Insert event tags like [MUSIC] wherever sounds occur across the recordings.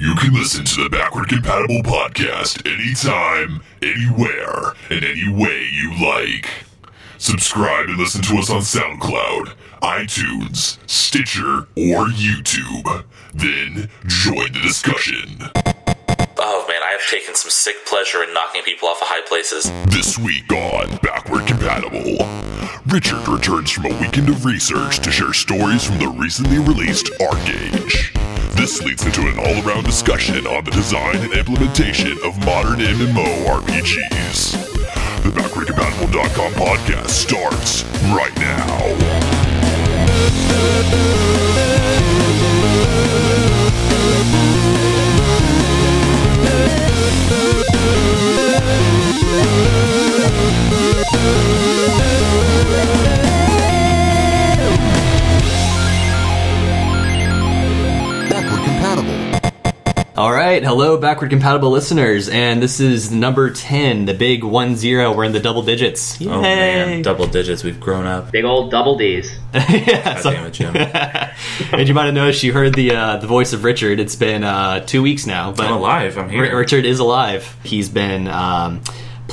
You can listen to the Backward Compatible podcast anytime, anywhere, and any way you like. Subscribe and listen to us on SoundCloud, iTunes, Stitcher, or YouTube. Then join the discussion. I have taken some sick pleasure in knocking people off of high places. This week on Backward Compatible, Richard returns from a weekend of research to share stories from the recently released ArcheAge. This leads into an all-around discussion on the design and implementation of modern MMO RPGs. The BackwardCompatible.com podcast starts right now. Thank you. All right, hello, backward compatible listeners, and this is number ten, the big one zero. We're in the double digits. Yay! Oh man, double digits. We've grown up. Big old double D's. [LAUGHS] yeah, God so- damn it, Jim. [LAUGHS] and you might have noticed you heard the uh, the voice of Richard. It's been uh, two weeks now, but I'm alive. I'm here. R- Richard is alive. He's been um,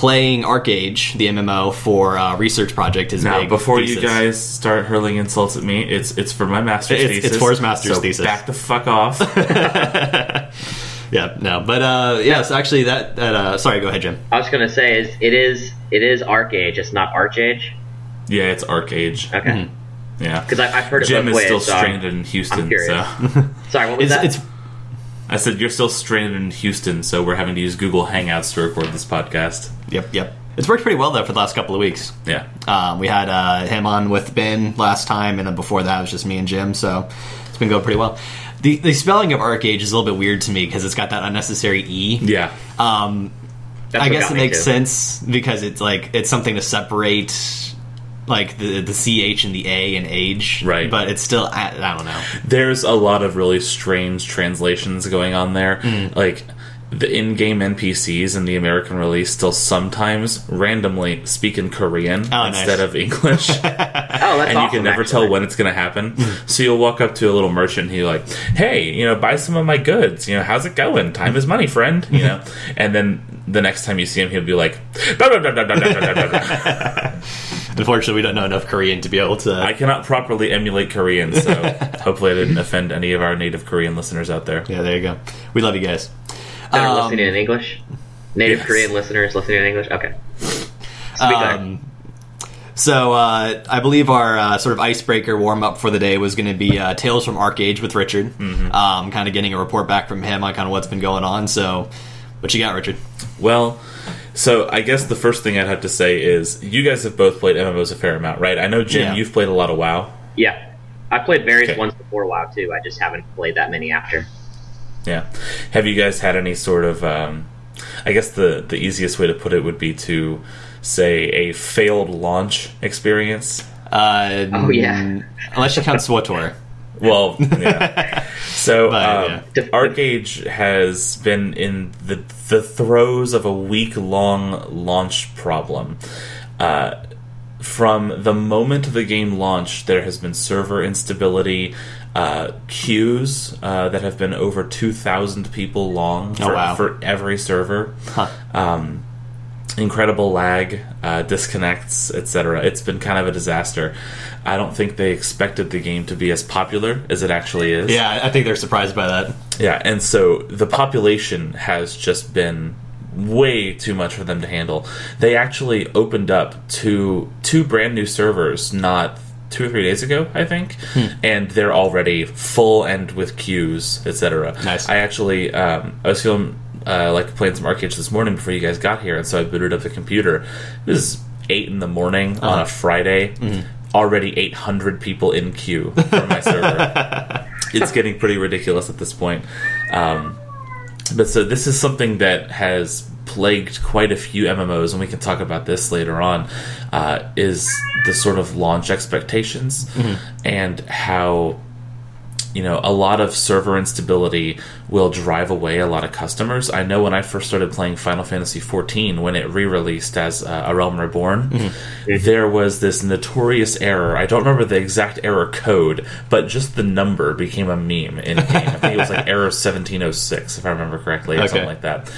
playing ArcheAge, the MMO, for uh, research project. His Now, big before you guys start hurling insults at me, it's it's for my master's It's- thesis. it's for his master's so thesis. Back the fuck off. [LAUGHS] yeah, no, but uh, yes, actually, that that uh, sorry, go ahead, Jim. I was gonna say is it is it is ArcAge. It's not ArchAge. yeah, it's ArcAge. Okay. Mm-hmm. Yeah, Because I've heard it Jim both is ways. still so I'm- stranded in Houston. I'm. So [LAUGHS] Sorry, what was It's, that? it's I said you're still stranded in Houston, so we're having to use Google Hangouts to record this podcast. Yep, yep. It's worked pretty well though for the last couple of weeks. Yeah. Um, we had uh, him on with Ben last time, and then before that it was just me and Jim. So it's been going pretty well. The, the spelling of ArcheAge is a little bit weird to me because it's got that unnecessary e. Yeah. Um, I guess it makes too. sense because it's like it's something to separate like the the ch and the a and age, Right. But it's still I, I don't know. There's a lot of really strange translations going on there. Mm. Like the in-game NPCs in the American release still sometimes randomly speak in Korean oh, instead nice. of English. [LAUGHS] oh, that's and awesome, you can never actually. tell when it's going to happen. so you'll walk up to a little merchant, and you're like, "Hey, you know, buy some of my goods. You know, how's it going? Time is money, friend. You know." [LAUGHS] and then the next time you see him, he'll be like, dah, dah, dah, Unfortunately, we don't know enough Korean to be able to. I cannot properly emulate Korean, so [LAUGHS] hopefully, I didn't offend any of our native Korean listeners out there. Yeah, there you go. We love you guys. That are Um, listening in English. Native yes. Korean listeners listening in English. Okay. Um, so uh, I believe our uh, sort of icebreaker warm up for the day was going to be uh, Tales from ArcAge with Richard. Um, kind of getting a report back from him on kind of what's been going on. So, what you got, Richard? Well, so I guess the first thing I'd have to say is you guys have both played MMOs a fair amount, right? I know Jim, Yeah. you've played a lot of WoW. Yeah. I played various Okay. ones before WoW too. I just haven't played that many after. Yeah. Have you guys had any sort of? Um, I guess the the easiest way to put it would be to say a failed launch experience. Uh, Oh, yeah. Unless you count SWTOR. Well, yeah. [LAUGHS] So, But, um, yeah. ArcheAge has been in the the throes of a week long launch problem. Uh, from the moment the game launched, there has been server instability, uh, queues uh, that have been over two thousand people long Oh, for, wow. for every server. Huh. Um, incredible lag, uh, disconnects, etc. It's been kind of a disaster. I don't think they expected the game to be as popular as it actually is. Yeah, I think they're surprised by that. Yeah, and so the population has just been way too much for them to handle. They actually opened up two two brand new servers not two or three days ago, I think, Hmm. and they're already full and with queues, etc. Nice. I actually um, I was feeling uh, like playing some ArcheAge this morning before you guys got here, and so I booted up the computer. It was eight in the morning on Uh-huh. a Friday. Mm-hmm. Already 800 people in queue for my server [LAUGHS] it's getting pretty ridiculous at this point. Um, but so this is something that has plagued quite a few MMOs, and we can talk about this later on. Uh, is the sort of launch expectations and how you know a lot of server instability will drive away a lot of customers. I know when I first started playing Final Fantasy XIV, when it re-released as uh, A Realm Reborn, there was this notorious error. I don't remember the exact error code, but just the number became a meme in game. I think it was like [LAUGHS] error seventeen oh six, if I remember correctly, or Okay. something like that.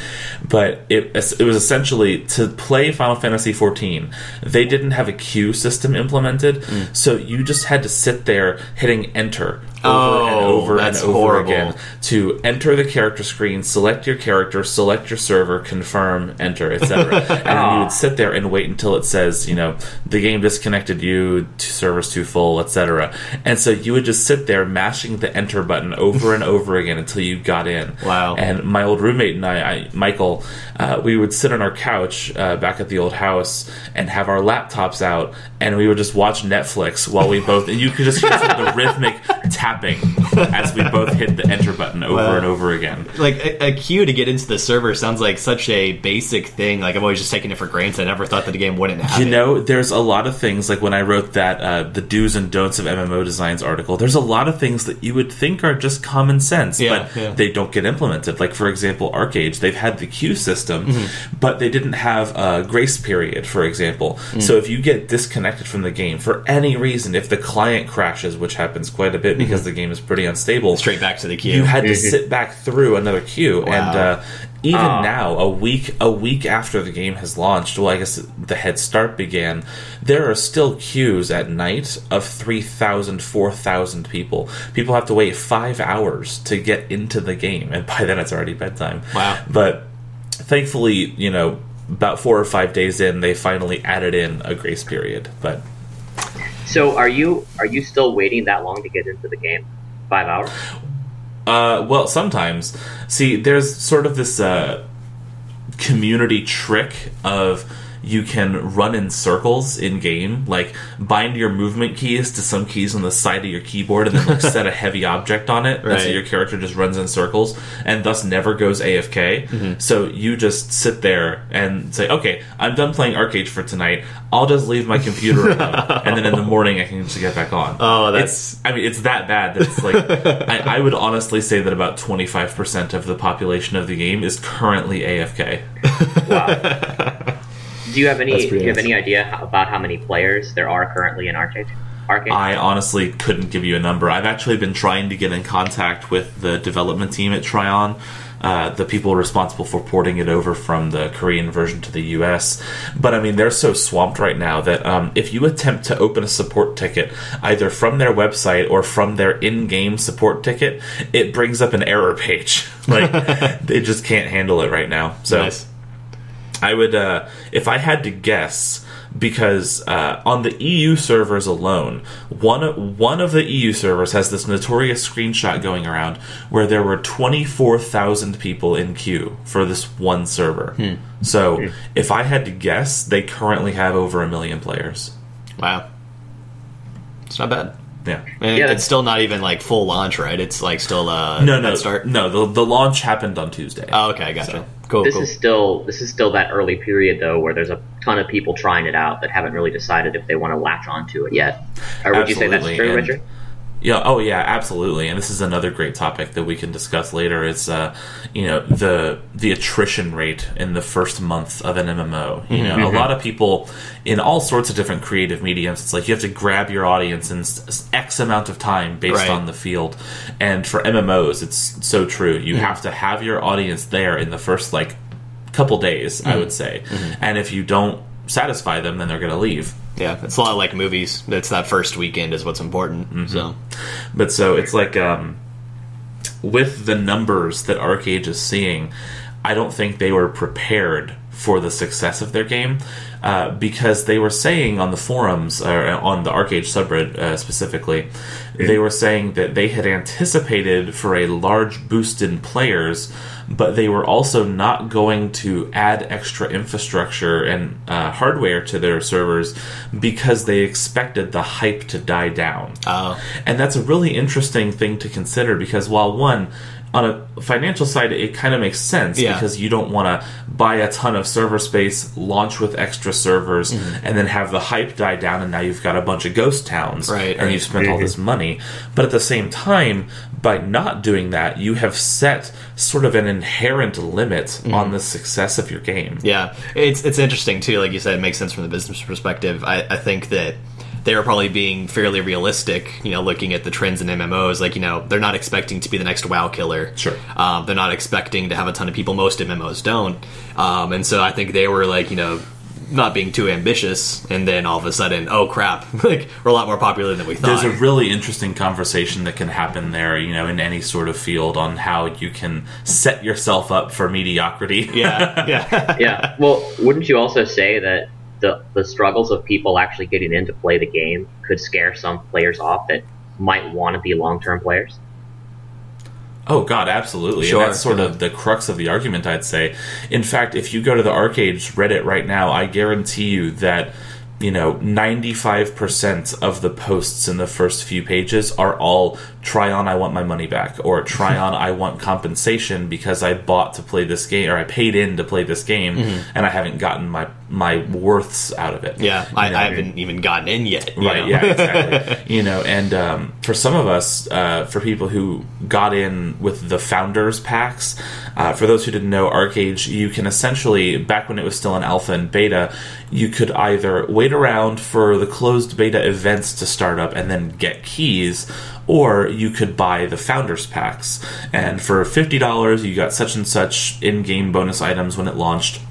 But it it was essentially to play Final Fantasy XIV. They didn't have a queue system implemented, Mm. so you just had to sit there hitting enter over and Oh, over and over horrible. again to enter the character screen, select your character, select your server, confirm, enter, etc. [LAUGHS] and then you would sit there and wait until it says, you know, the game disconnected you, server's too full, etc. And so you would just sit there mashing the enter button over and over again until you got in. Wow. And my old roommate and I, I Michael, uh, we would sit on our couch uh, back at the old house and have our laptops out, and we would just watch Netflix while we both. And you could just hear the [LAUGHS] rhythmic tapping as we both hit the enter button over Wow. and over again. Like a, a queue to get into the server sounds like such a basic thing. Like I've always just taken it for granted. I never thought that the game wouldn't have You it. know, there's a lot of things like when I wrote that uh, the do's and don'ts of MMO designs article. There's a lot of things that you would think are just common sense, Yeah, but yeah. they don't get implemented. Like for example, ArcheAge, they've had the queue system, Mm-hmm. but they didn't have a grace period. For example, Mm. so if you get disconnected from the game for any reason, if the client crashes, which happens quite a bit because the game is pretty unstable, Mm-hmm. Straight back to the queue. you had to sit back through another queue and uh, even Ah. now a week a week after the game has launched well i guess the head start began there are still queues at night of 3000 4000 people people have to wait five hours to get into the game and by then it's already bedtime Wow. but thankfully you know about four or five days in they finally added in a grace period but So are you are you still waiting that long to get into the game? Five hours? Uh, well, sometimes. See, there's sort of this uh, community trick of you can run in circles in game, like bind your movement keys to some keys on the side of your keyboard, and then like set a [LAUGHS] heavy object on it, and so your character just runs in circles and thus never goes AFK. Mm-hmm. So you just sit there and say, "Okay, I'm done playing ArcheAge for tonight. I'll just leave my computer [LAUGHS] alone, and then in the morning I can just get back on." Oh, that's- It's- I mean, it's that bad that it's like [LAUGHS] I, I would honestly say that about 25% of the population of the game is currently AFK. Do you have any do pretty you have any idea about how many players there are currently in ArcheAge? ArcheAge? I honestly couldn't give you a number. I've actually been trying to get in contact with the development team at Trion, uh, the people responsible for porting it over from the Korean version to the US. But I mean, they're so swamped right now that um, if you attempt to open a support ticket, either from their website or from their in game support ticket, it brings up an error page. [LAUGHS] Like, [LAUGHS] they just can't handle it right now. So. Nice. I would, uh, if I had to guess, because uh, on the EU servers alone, one one of the EU servers has this notorious screenshot going around where there were twenty four thousand people in queue for this one server. So, if I had to guess, they currently have over a million players. Wow. It's not bad. Yeah. And Yeah, it's still not even like full launch, right? It's like still uh No, no, start. no. The, the launch happened on Tuesday. Oh, okay, I gotcha. So- Cool, this cool. is still this is still that early period though where there's a ton of people trying it out that haven't really decided if they want to latch onto it yet. Or would you say that's true, and- Richard? Yeah. Oh, yeah. Absolutely. And this is another great topic that we can discuss later. Is uh, you know the the attrition rate in the first month of an MMO. You know, a mm-hmm. lot of people in all sorts of different creative mediums. It's like you have to grab your audience in X amount of time based Right. on the field. And for MMOs, it's so true. You have to have your audience there in the first like couple days. I mm-hmm. would say, mm-hmm. and if you don't satisfy them, then they're going to leave. Yeah, it's a lot like movies. It's that first weekend is what's important. Mm-hmm. So But so it's like um, with the numbers that ArcheAge is seeing, I don't think they were prepared for the success of their game uh, because they were saying on the forums or on the ArcheAge subreddit uh, specifically, they were saying that they had anticipated for a large boost in players. But they were also not going to add extra infrastructure and uh, hardware to their servers because they expected the hype to die down. Oh. And that's a really interesting thing to consider because while one, on a financial side, it kind of makes sense Yeah. because you don't want to buy a ton of server space, launch with extra servers, Mm-hmm. and then have the hype die down, and now you've got a bunch of ghost towns, Right, and right. you've spent all this money. But at the same time, by not doing that, you have set sort of an inherent limit on the success of your game. Yeah, it's it's interesting too. Like you said, it makes sense from the business perspective. I, I think that they were probably being fairly realistic. You know, looking at the trends in MMOs, like you know, they're not expecting to be the next WoW killer. Sure. um, they're not expecting to have a ton of people. Most MMOs don't, um, and so I think they were like, you know. Not being too ambitious, and then all of a sudden, oh crap! [LAUGHS] Like we're a lot more popular than we thought. There's a really interesting conversation that can happen there, you know, in any sort of field on how you can set yourself up for mediocrity. [LAUGHS] yeah, yeah, [LAUGHS] yeah. Well, wouldn't you also say that the the struggles of people actually getting in to play the game could scare some players off that might want to be long term players? Oh God, absolutely. Sure, and that's sort yeah. of the crux of the argument, I'd say. In fact, if you go to the ArcheAge's Reddit right now, I guarantee you that you know 95% of the posts in the first few pages are all Trion I want my money back or try [LAUGHS] on I want compensation because I bought to play this game or I paid in to play this game and I haven't gotten my my worths out of it. Mm-hmm. yeah. I? I haven't even gotten in yet. you Right. know? Yeah. Exactly. [LAUGHS] you know, and um, for some of us, uh, for people who got in with the founders packs, uh, for those who didn't know, ArcheAge, you can essentially back when it was still in alpha and beta, you could either wait around for the closed beta events to start up and then get keys. Or you could buy the founders packs, and for fifty dollars, you got such and such in-game bonus items when it launched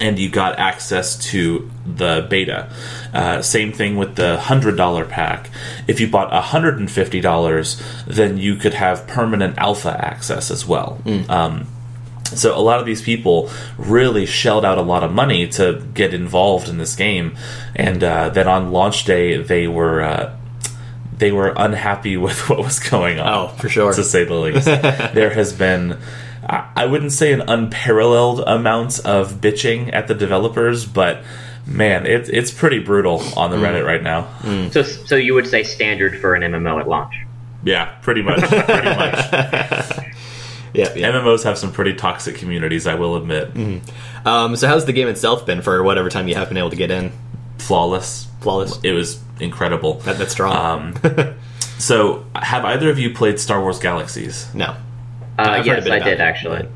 and you got access to the beta. Uh, same thing with the hundred dollar pack. If you bought hundred and fifty dollars, then you could have permanent alpha access as well. Um, so a lot of these people really shelled out a lot of money to get involved in this game, and uh, then on launch day they were. Uh, they were unhappy with [LAUGHS] what was going on Oh, for sure. to say the least. [LAUGHS] there has been, I I wouldn't say an unparalleled amount of bitching at the developers, but man, it, it's pretty brutal on the mm. Reddit right now. Mm. So, so you would say standard for an MMO at launch? Yeah, pretty much. Pretty much. [LAUGHS] Yeah, yeah. MMOs have some pretty toxic communities, I will admit. Mm-hmm. Um, so how's the game itself been for whatever time you have been able to get in? Flawless. Flawless. It was incredible. That, that's strong. Um, [LAUGHS] so, have either of you played Star Wars Galaxies? no. Uh, I've heard a yes, I did it, actually.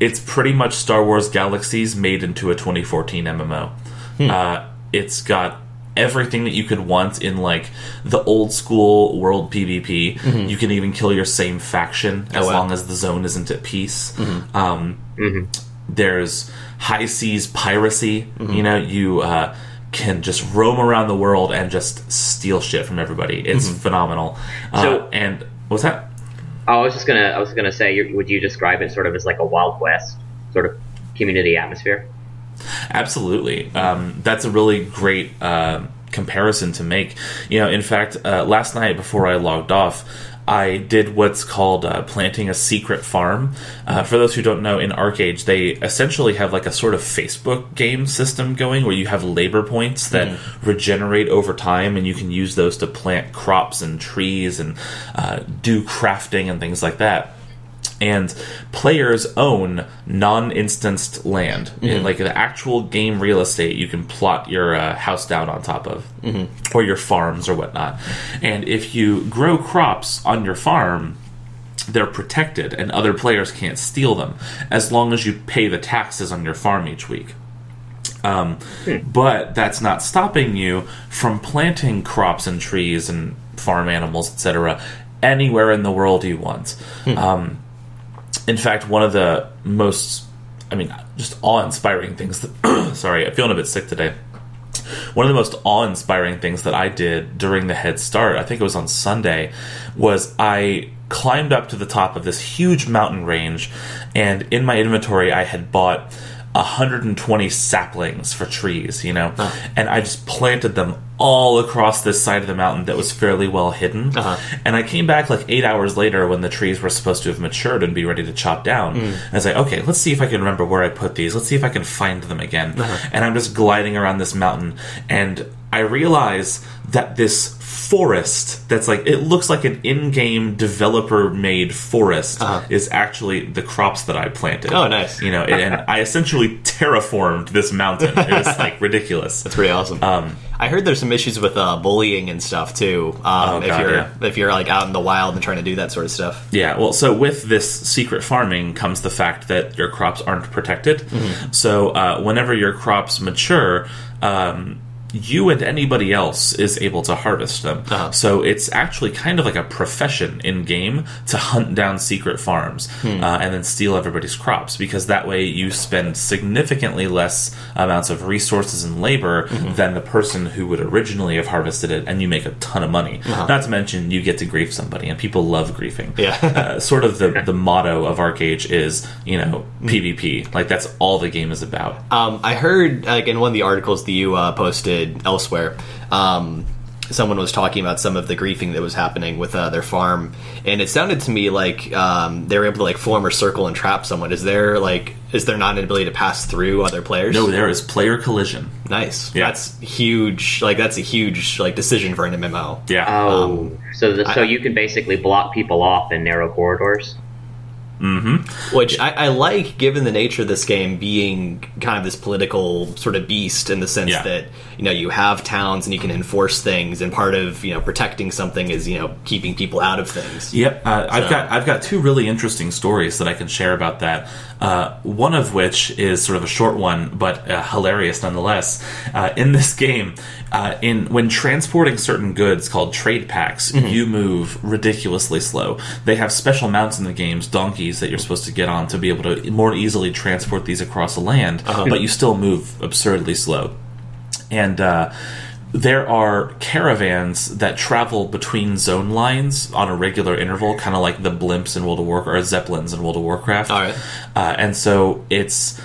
it's pretty much Star Wars Galaxies made into a 2014 MMO. Hmm. Uh, it's got everything that you could want in like the old school world PvP. You can even kill your same faction as Mm-hmm. Oh, wow. Mm-hmm. long as the zone isn't at peace. Um, There's high seas piracy. Mm-hmm. You know, you uh, can just roam around the world and just steal shit from everybody. It's Mm-hmm. phenomenal. Uh, So- and what's that? I was just gonna, I was gonna say, would you describe it sort of as like a Wild West sort of community atmosphere? Absolutely. Um, that's a really great uh, comparison to make. You know, in fact, uh, last night before I logged off, I did what's called uh, planting a secret farm. Uh, for those who don't know, in ArcheAge, they essentially have like a sort of Facebook game system going where you have labor points that regenerate over time, and you can use those to plant crops and trees and uh, do crafting and things like that and players own non-instanced land. Like the actual game real estate you can plot your uh, house down on top of. Or your farms or whatnot. And if you grow crops on your farm they're protected and other players can't steal them as long as you pay the taxes on your farm each week. Um, but that's not stopping you from planting crops and trees and farm animals, etc., anywhere in the world you want. Um, in fact, one of the most, I mean, just awe-inspiring things. That, [CLEARS THROAT] sorry, I'm feeling a bit sick today. One of the most awe-inspiring things that I did during the Head Start, I think it was on Sunday, was I climbed up to the top of this huge mountain range, and in my inventory, I had bought 120 saplings for trees, you know, and I just planted them all across this side of the mountain that was fairly well hidden. Uh-huh. And I came back like eight hours later when the trees were supposed to have matured and be ready to chop down. And I was like, okay, let's see if I can remember where I put these. Let's see if I can find them again. And I'm just gliding around this mountain and. I realize that this forest that's like it looks like an in-game developer made forest is actually the crops that I planted. Uh-huh. Oh, nice. You know, and [LAUGHS] I essentially terraformed this mountain. It's like [LAUGHS] ridiculous. That's pretty awesome. Um, I heard there's some issues with uh, bullying and stuff too. Um, Oh, if God, you're yeah. if you're like out in the wild and trying to do that sort of stuff. Yeah, well, so with this secret farming comes the fact that your crops aren't protected. Mm-hmm. So uh, whenever your crops mature, um, you and anybody else is able to harvest them. Uh-huh. So it's actually kind of like a profession in game to hunt down secret farms Hmm. uh, and then steal everybody's crops because that way you spend significantly less amounts of resources and labor Mm-hmm. than the person who would originally have harvested it, and you make a ton of money. Not to mention you get to grief somebody, and people love griefing. Uh-huh. Yeah. uh, sort of the [LAUGHS] the motto of ArcheAge is you know. PvP. Like that's all the game is about. Um, I heard like in one of the articles that you uh, posted elsewhere. Um, someone was talking about some of the griefing that was happening with uh, their farm, and it sounded to me like um, they were able to like form a circle and trap someone. Is there like is there not an ability to pass through other players? No, there is player collision. Nice. Yeah. That's huge. Like that's a huge like decision for an MMO. Yeah. Oh, so the, so I- you can basically block people off in narrow corridors. Which I, I like, given the nature of this game being kind of this political sort of beast in the sense Yeah. that you know you have towns and you can enforce things, and part of you know protecting something is you know keeping people out of things. Yep, uh, I've got I've got two really interesting stories that I can share about that. Uh, one of which is sort of a short one, but uh, hilarious nonetheless. Uh, in this game, uh, in when transporting certain goods called trade packs, you move ridiculously slow. They have special mounts in the games, donkeys that you're supposed to get on to be able to more easily transport these across the land, but you still move absurdly slow and uh, there are caravans that travel between zone lines on a regular interval, kind of like the blimps in World of Warcraft or zeppelins in World of Warcraft. All right. uh, and so it's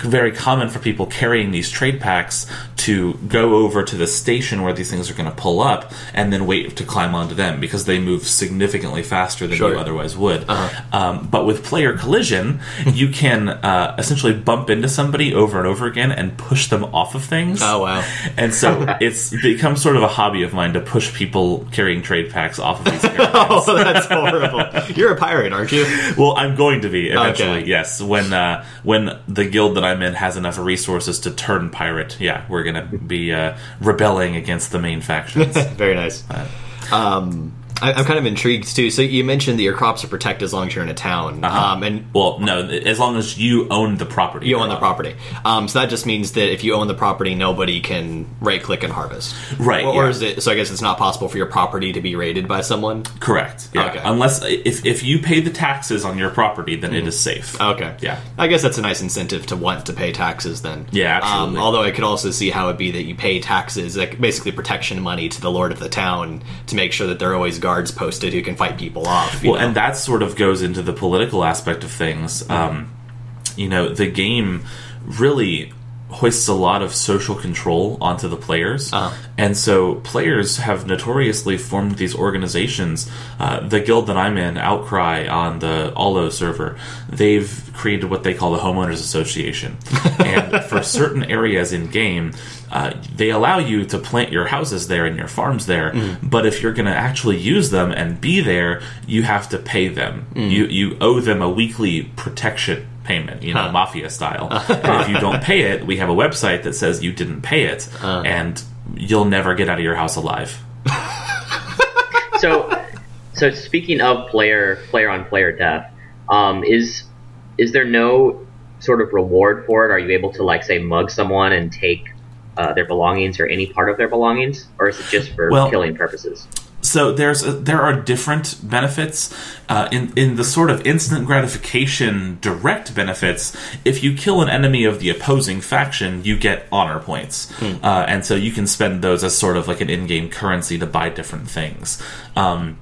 very common for people carrying these trade packs to go over to the station where these things are going to pull up and then wait to climb onto them because they move significantly faster than Sure. you otherwise would. Um, but with player collision, [LAUGHS] you can uh, essentially bump into somebody over and over again and push them off of things. Oh wow. And so [LAUGHS] it's become sort of a hobby of mine to push people carrying trade packs off of these. [LAUGHS] Oh, that's horrible. You're a pirate, aren't you? Well, I'm going to be eventually. Okay. Yes, when uh, when the guild that I'm has enough resources to turn pirate, yeah, we're gonna be uh, rebelling against the main factions. [LAUGHS] Very nice. Um, I, I'm kind of intrigued too. So you mentioned that your crops are protected as long as you're in a town, um, and well, no, as long as you own the property, you own the property. Um, so that just means that if you own the property, nobody can right click and harvest. Right, Or, or is it? So I guess it's not possible for your property to be raided by someone. Correct. Yeah. Okay. Unless if if you pay the taxes on your property, then it is safe. Mm-hmm. Okay. Yeah. I guess that's a nice incentive to want to pay taxes then. Yeah, absolutely. Um, although I could also see how it'd be that you pay taxes, like basically protection money to the lord of the town to make sure that they're always guards posted who can fight people off. Well, know? and that sort of goes into the political aspect of things. Um, you know, the game really hoists a lot of social control onto the players. Uh-huh. And so players have notoriously formed these organizations. Uh, the guild that I'm in, Outcry, on the Allo server, they've created what they call the Homeowners Association. [LAUGHS] and for certain areas in game, uh, they allow you to plant your houses there and your farms there, but if you're going to actually use them and be there, you have to pay them. You you owe them a weekly protection payment, you know, Huh. mafia style. [LAUGHS] and if you don't pay it, we have a website that says you didn't pay it, and you'll never get out of your house alive. [LAUGHS] so so speaking of player player on player death um, is is there no sort of reward for it are you able to like say mug someone and take uh, their belongings or any part of their belongings or is it just for Well- killing purposes So there's a, there are different benefits uh, in in the sort of instant gratification direct benefits. If you kill an enemy of the opposing faction, you get honor points, uh, and so you can spend those as sort of like an in-game currency to buy different things. Um,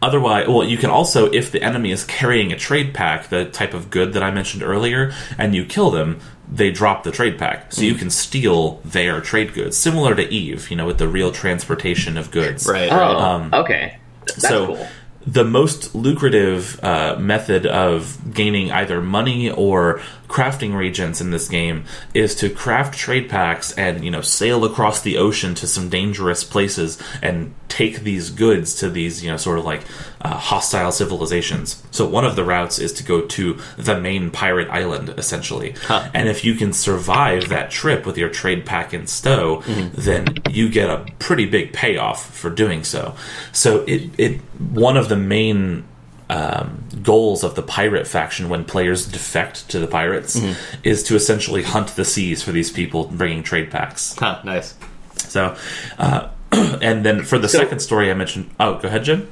Otherwise, well, you can also, if the enemy is carrying a trade pack, the type of good that I mentioned earlier, and you kill them, they drop the trade pack. So you can steal their trade goods, similar to Eve, you know, with the real transportation of goods. right. oh right. Um, okay that's so cool the most lucrative uh, method of gaining either money or crafting reagents in this game is to craft trade packs and you know sail across the ocean to some dangerous places and take these goods to these you know sort of like uh, hostile civilizations. So one of the routes is to go to the main pirate island essentially. Huh. and if you can survive that trip with your trade pack in stow then you get a pretty big payoff for doing so. So it, it one of the main um, goals of the pirate faction when players defect to the pirates is to essentially hunt the seas for these people bringing trade packs. Huh, nice. So, uh, [CLEARS THROAT] and then for the So- second story I mentioned, oh, go ahead, Jim.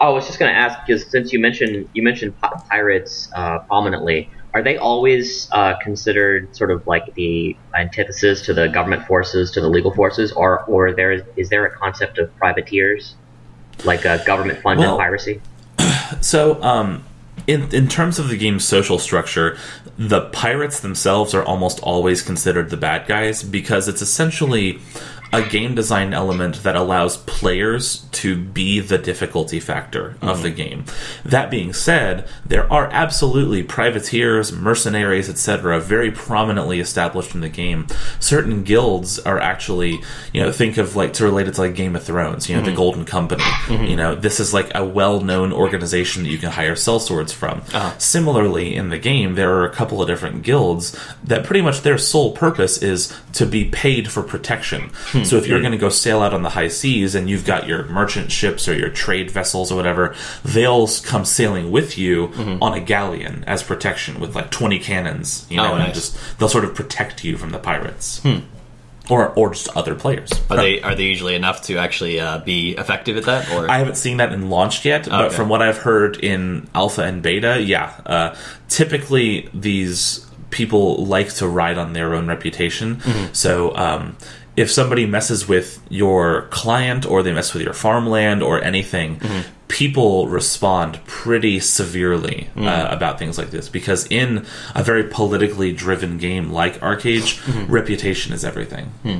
Oh, I was just going to ask because since you mentioned you mentioned pirates uh, prominently, are they always uh, considered sort of like the antithesis to the government forces, to the legal forces, or or there is, is there a concept of privateers, like uh, government funded Well- piracy? So, um, in in terms of the game's social structure, the pirates themselves are almost always considered the bad guys because it's essentially a game design element that allows players to be the difficulty factor of the mm-hmm. game. That being said, there are absolutely privateers, mercenaries, etc., very prominently established in the game. Certain guilds are actually, you know, think of like to relate it to like Game of Thrones, you know, the mm-hmm. Golden Company. Mm-hmm. You know, this is like a well-known organization that you can hire sellswords from. Uh-huh. Similarly, in the game, there are a couple of different guilds that pretty much their sole purpose is to be paid for protection. Hmm. So if you're going to go sail out on the high seas and you've got your merchant ships or your trade vessels or whatever, they'll come sailing with you on a galleon as protection with like 20 cannons, you know, Oh, and just they'll sort of protect you from the pirates. Or, or just other players. Are they are they usually enough to actually uh, be effective at that? Or I haven't seen that in launched yet, but Okay. from what I've heard in alpha and beta, yeah, uh, typically these people like to ride on their own reputation. So um, if somebody messes with your client or they mess with your farmland or anything, mm-hmm. people respond pretty severely uh, mm. about things like this. Because in a very politically driven game like ArcheAge, mm-hmm. reputation is everything. Hmm.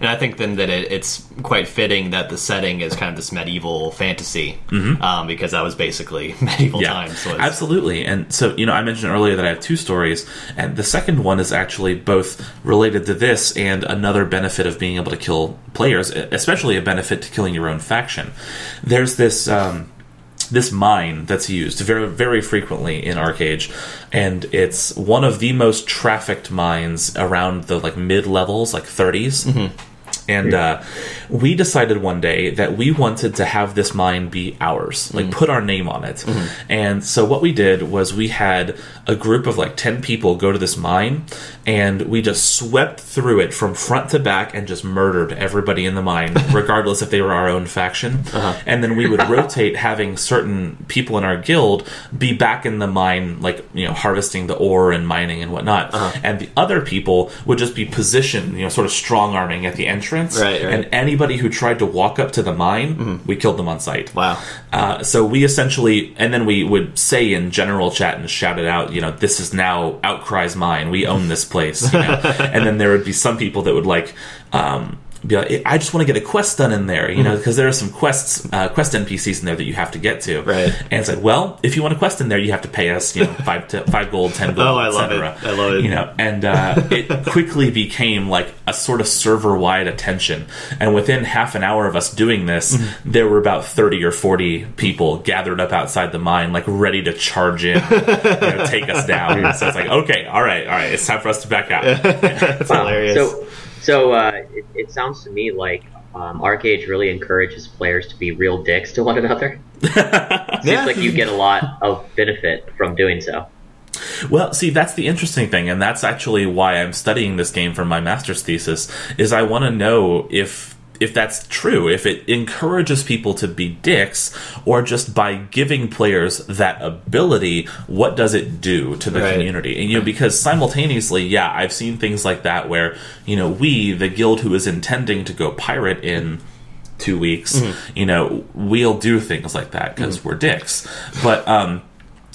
And I think then that it, it's quite fitting that the setting is kind of this medieval fantasy, um, because that was basically [LAUGHS] medieval times. So absolutely. And so, you know, I mentioned earlier that I have two stories, and the second one is actually both related to this and another benefit of being able to kill players, especially a benefit to killing your own faction. There's this. Um, this mine that's used very very frequently in ArcheAge, and it's one of the most trafficked mines around the like mid levels, like 30s. And uh, we decided one day that we wanted to have this mine be ours, like mm-hmm. put our name on it. Mm-hmm. And so what we did was we had a group of like 10 people go to this mine and we just swept through it from front to back and just murdered everybody in the mine, [LAUGHS] regardless if they were our own faction. Uh-huh. And then we would [LAUGHS] rotate having certain people in our guild be back in the mine, like, you know, harvesting the ore and mining and whatnot. Uh-huh. And the other people would just be positioned, you know, sort of strong arming at the entrance. Right, right. And anybody who tried to walk up to the mine, we killed them on sight. Wow. Uh, so we essentially, and then we would say in general chat and shout it out, you know, this is now Outcry's mine. We own this place. You know? [LAUGHS] and then there would be some people that would like, um, like, I just want to get a quest done in there, you know, because there are some quests, uh, quest NPCs in there that you have to get to. Right. And it's like, well, if you want a quest in there, you have to pay us, you know, [LAUGHS] five to, five gold, ten gold. Oh, I love et it. I love it. You know, and uh, [LAUGHS] it quickly became like a sort of server wide attention. And within half an hour of us doing this, Mm-hmm. there were about 30 or 40 people gathered up outside the mine, like ready to charge in, [LAUGHS] you know, take us down. So it's like, okay, all right, all right, it's time for us to back out. That's Wow. hilarious. So, so uh, it, it sounds to me like um, ArcheAge really encourages players to be real dicks to one another. [LAUGHS] Seems Yeah. like you get a lot of benefit from doing so. Well, see, that's the interesting thing, and that's actually why I'm studying this game for my master's thesis. Is I want to know if if that's true, if it encourages people to be dicks, or just by giving players that ability, what does it do to the Right. community? And you know, because simultaneously, yeah, I've seen things like that where you know we, the guild who is intending to go pirate in two weeks, you know, we'll do things like that because we're dicks. But um,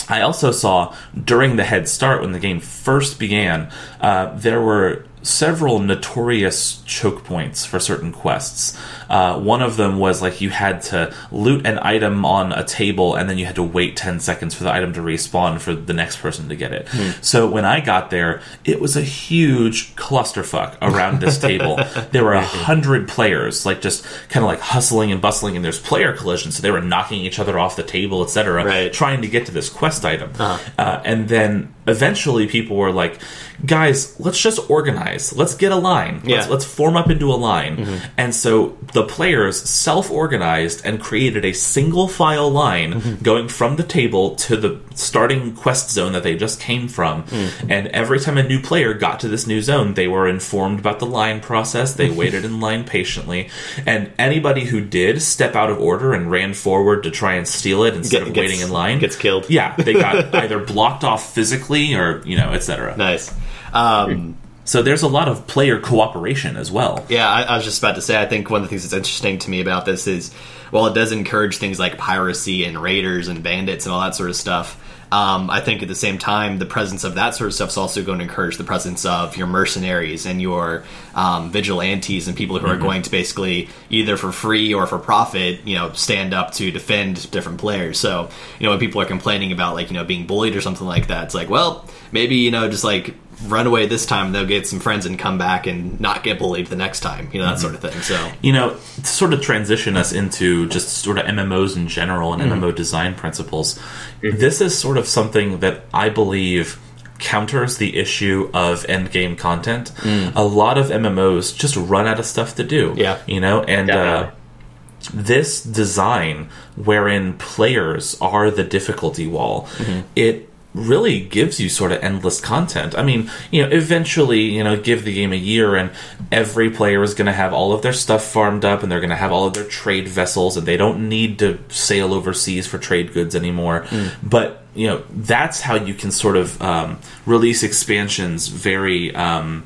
I also saw during the head start when the game first began, uh, there were several notorious choke points for certain quests. Uh, one of them was like you had to loot an item on a table and then you had to wait 10 seconds for the item to respawn for the next person to get it. So when I got there, it was a huge clusterfuck around this [LAUGHS] table. There were a hundred players, like just kind of like hustling and bustling, and there's player collision, so they were knocking each other off the table, etc., Right. trying to get to this quest item. Uh, and then eventually people were like, guys, let's just organize. Let's get a line. Let's, Yeah. let's form up into a line. Mm-hmm. And so the players self organized and created a single file line mm-hmm. going from the table to the starting quest zone that they just came from. And every time a new player got to this new zone, they were informed about the line process. They [LAUGHS] waited in line patiently. And anybody who did step out of order and ran forward to try and steal it instead Get- of gets- waiting in line gets killed. yeah, they got [LAUGHS] either blocked off physically or you know, etc. Nice. Um, So there's a lot of player cooperation as well. Yeah, I, I was just about to say. I think one of the things that's interesting to me about this is, while it does encourage things like piracy and raiders and bandits and all that sort of stuff, um, I think at the same time, the presence of that sort of stuff is also going to encourage the presence of your mercenaries and your um, vigilantes and people who are going to basically either for free or for profit, you know, stand up to defend different players. So, you know, when people are complaining about like you know being bullied or something like that, it's like, well, maybe you know just like run away this time, they'll get some friends and come back and not get bullied the next time, you know, that mhm. sort of thing. So, You know, to sort of transition us into just sort of MMOs in general and mm-hmm. MMO design principles, mm-hmm. this is sort of something that I believe counters the issue of end game content. Mm. A lot of MMOs just run out of stuff to do. Yeah. You know, and uh, this design wherein players are the difficulty wall mm-hmm. it really gives you sort of endless content. I mean you know eventually you know give the game a year and every player is going to have all of their stuff farmed up and they're going to have all of their trade vessels and they don't need to sail overseas for trade goods anymore. But you know that's how you can sort of um, release expansions very um,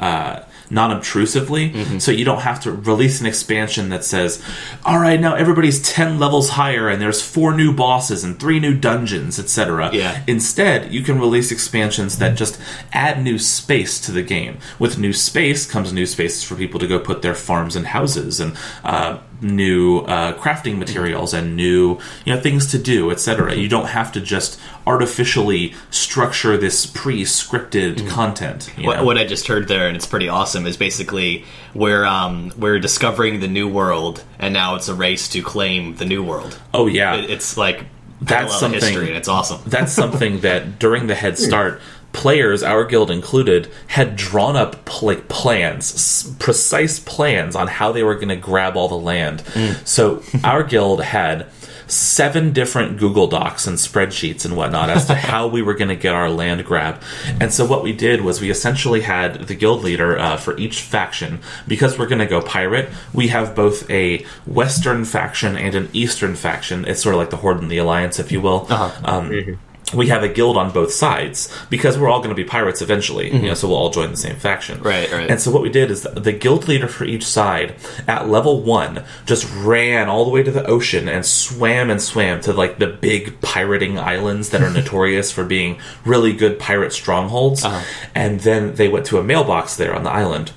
uh, non-obtrusively. So you don't have to release an expansion that says all right now everybody's 10 levels higher and there's four new bosses and three new dungeons etc Yeah. instead you can release expansions that just add new space to the game. With new space comes new spaces for people to go put their farms and houses and uh, new uh, crafting materials and new you know things to do etc you don't have to just artificially structure this pre-scripted content you what, what I just heard there, and it's pretty awesome, is basically we're um, we're discovering the new world, and now it's a race to claim the new world. oh yeah It, it's like That's something- history, and it's awesome. that's something [LAUGHS] that during the head start players our guild included had drawn up pl- plans s- precise plans on how they were going to grab all the land. So our guild had seven different google docs and spreadsheets and whatnot as to [LAUGHS] how we were going to get our land grab. And so what we did was we essentially had the guild leader uh, for each faction. Because we're going to go pirate we have both a western faction and an eastern faction. It's sort of like the horde and the alliance if you will. Um, we have a guild on both sides because we're all going to be pirates eventually. You know, so we'll all join the same faction. Mm-hmm. Right, right. And so what we did is the, the guild leader for each side at level one just ran all the way to the ocean and swam and swam to like the big pirating islands that are [LAUGHS] notorious for being really good pirate strongholds. Uh-huh. And then they went to a mailbox there on the island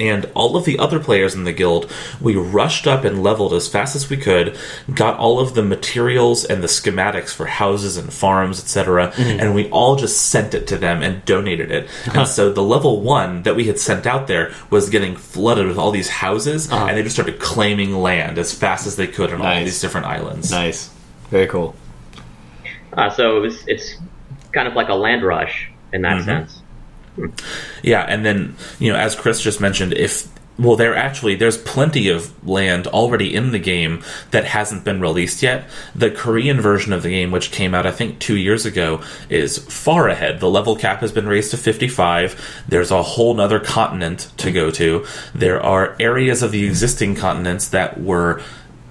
and all of the other players in the guild, we rushed up and leveled as fast as we could, got all of the materials and the schematics for houses and farms, etc., mm-hmm. and we all just sent it to them and donated it. [LAUGHS] And so the level one that we had sent out there was getting flooded with all these houses, uh-huh. and they just started claiming land as fast as they could on all Nice. these different islands. Nice, very cool. Uh, so it was, it's kind of like a land rush in that mm-hmm. sense. Yeah, and then you know, as Chris just mentioned, if well, there actually there's plenty of land already in the game that hasn't been released yet. The Korean version of the game, which came out I think two years ago, is far ahead. The level cap has been raised to 55. There's a whole nother continent to go to. There are areas of the existing continents that were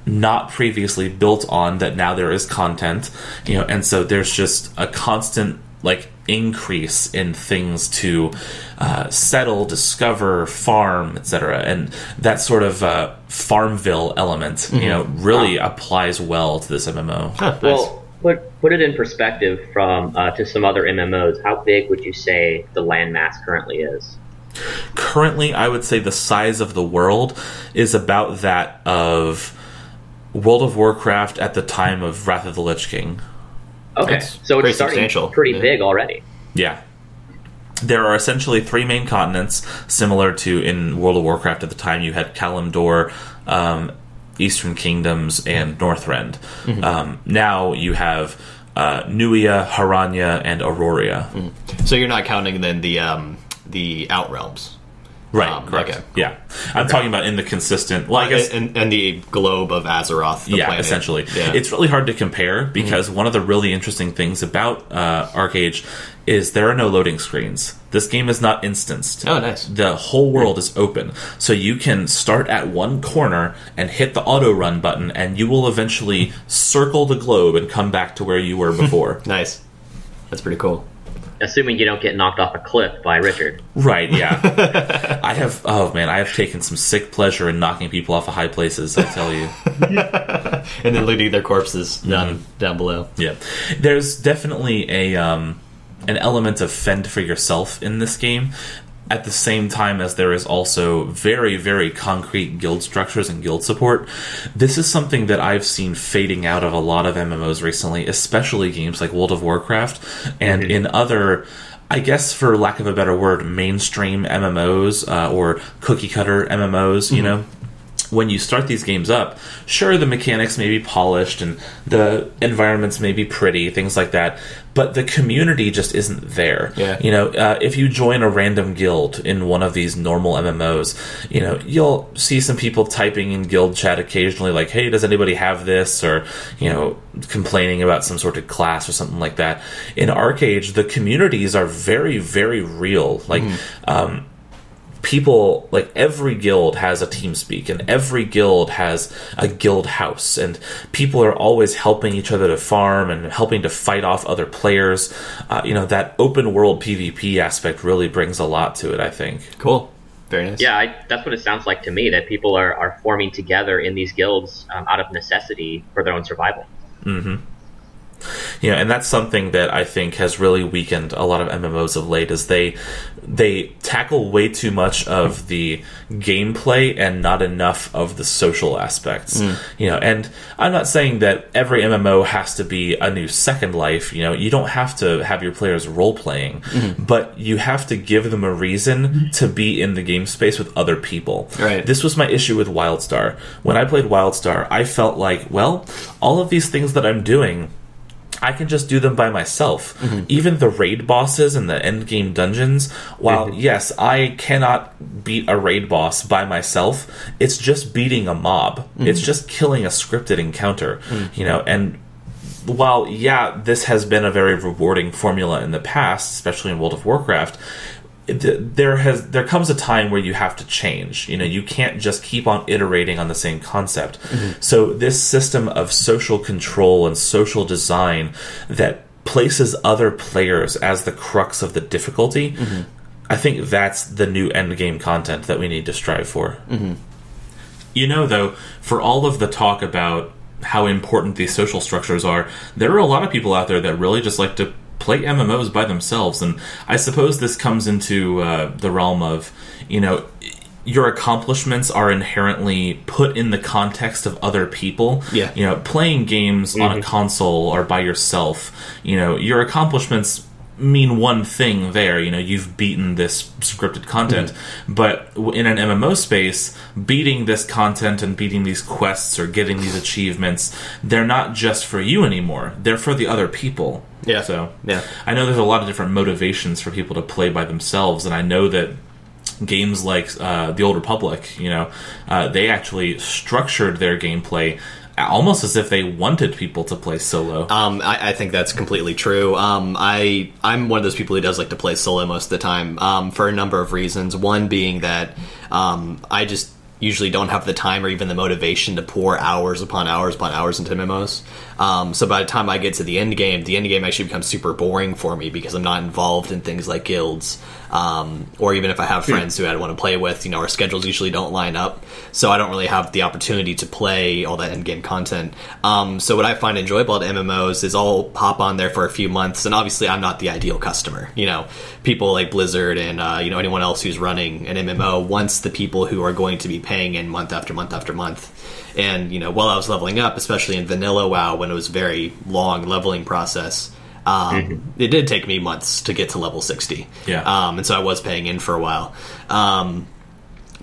not previously built on that now there is content you know and so there's just a constant like increase in things to uh, settle discover farm etc and that sort of uh, farmville element you know really applies well to this mmo Huh, nice. Well, put put it in perspective from uh, to some other MMOs. How big would you say the land mass currently is? Currently, I would say the size of the world is about that of World of Warcraft at the time of Wrath of the Lich King. Okay, That's so pretty it's starting substantial. pretty Yeah. big already. Yeah. There are essentially three main continents, similar to in World of Warcraft at the time. You had Kalimdor, um, Eastern Kingdoms, and Northrend. Um, now you have uh, Nuia, Haranya, and Auroria. So you're not counting then the um, the outrealms. Right, Um, correct. okay. Yeah. I'm talking about in the consistent. Well, I guess. and, and the globe of Azeroth. The yeah, planet. essentially. Yeah. It's really hard to compare because Mm-hmm. one of the really interesting things about uh, ArcheAge is there are no loading screens. This game is not instanced. Oh, nice. The whole world is open. So you can start at one corner and hit the auto run button, and you will eventually circle the globe and come back to where you were [LAUGHS] before. nice. That's pretty cool. Assuming you don't get knocked off a cliff by Richard. right, yeah. [LAUGHS] I have, oh man, I have taken some sick pleasure in knocking people off of high places, I tell you. [LAUGHS] And then looting their corpses down Mm-hmm. down below. Yeah, there's definitely a um, an element of fend for yourself in this game. At the same time as there is also very, very concrete guild structures and guild support, this is something that I've seen fading out of a lot of MMOs recently, especially games like World of Warcraft and in other I guess, for lack of a better word, mainstream MMOs uh, or cookie cutter MMOs, you know, when you start these games up, sure, the mechanics may be polished and the environments may be pretty, things like that, but the community just isn't there. Yeah. You know, uh, if you join a random guild in one of these normal MMOs, you know, you'll see some people typing in guild chat occasionally, like, hey, does anybody have this? Or, you know, complaining about some sort of class or something like that. In ArcheAge, the communities are very, very real. Like, um, people like every guild has a TeamSpeak and every guild has a guild house and people are always helping each other to farm and helping to fight off other players uh, you know that open world pvp aspect really brings a lot to it i think Cool. Very nice. Yeah, I, that's what it sounds like to me. That people are, are forming together in these guilds um, out of necessity for their own survival. Yeah, and that's something that I think has really weakened a lot of MMOs of late is they they tackle way too much of the gameplay and not enough of the social aspects. Mm. You know, and I'm not saying that every MMO has to be a new Second Life, you know, you don't have to have your players role playing, mm-hmm. but you have to give them a reason to be in the game space with other people. Right. This was my issue with WildStar. When I played WildStar, I felt like, well, all of these things that I'm doing I can just do them by myself. Mm-hmm. Even the raid bosses and the end game dungeons, while mm-hmm. yes, I cannot beat a raid boss by myself, it's just beating a mob. Mm-hmm. It's just killing a scripted encounter, you know, and while yeah, this has been a very rewarding formula in the past, especially in World of Warcraft, there has there comes a time where you have to change. You know, you can't just keep on iterating on the same concept. Mm-hmm. So this system of social control and social design that places other players as the crux of the difficulty, mm-hmm. I think that's the new end game content that we need to strive for. Mm-hmm. You know, though, for all of the talk about how important these social structures are, there are a lot of people out there that really just like to play MMOs by themselves. And I suppose this comes into uh, the realm of, you know, your accomplishments are inherently put in the context of other people. Yeah. You know, playing games on a console or by yourself, you know, your accomplishments mean one thing there. You know, you've beaten this scripted content. But in an MMO space, beating this content and beating these quests or getting these achievements, they're not just for you anymore. They're for the other people. Yeah. So Yeah. I know there's a lot of different motivations for people to play by themselves, and I know that games like uh, the Old Republic, you know, uh, they actually structured their gameplay almost as if they wanted people to play solo. Um, I, I think that's completely true. Um, I I'm one of those people who does like to play solo most of the time um, for a number of reasons. One being that um, I just usually don't have the time or even the motivation to pour hours upon hours upon hours into MMOs. Um, so by the time I get to the end game, the end game actually becomes super boring for me because I'm not involved in things like guilds. Um, or even if I have friends who I want to play with, you know, our schedules usually don't line up, so I don't really have the opportunity to play all that end game content. Um, so what I find enjoyable at MMOs is I'll hop on there for a few months, and obviously I'm not the ideal customer. You know, people like Blizzard and uh, you know anyone else who's running an MMO wants the people who are going to be paying in month after month after month. And you know, while I was leveling up, especially in vanilla WoW, when it was very long leveling process, um, it did take me months to get to level sixty. Yeah. Um, and so I was paying in for a while. Um,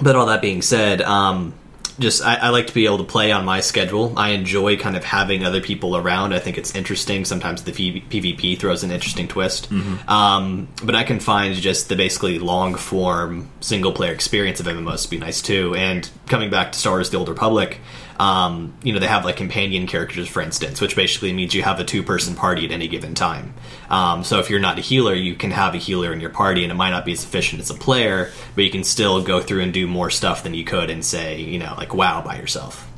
but all that being said, um, just I, I like to be able to play on my schedule. I enjoy kind of having other people around. I think it's interesting. Sometimes the P- PvP throws an interesting twist. Um, but I can find just the basically long form single player experience of MMOs to be nice too. And coming back to Star Wars: The Old Republic, um, you know they have like companion characters, for instance, which basically means you have a two person party at any given time. Um, so if you're not a healer, you can have a healer in your party, and it might not be as efficient as a player, but you can still go through and do more stuff than you could and say, you know, like WoW by yourself.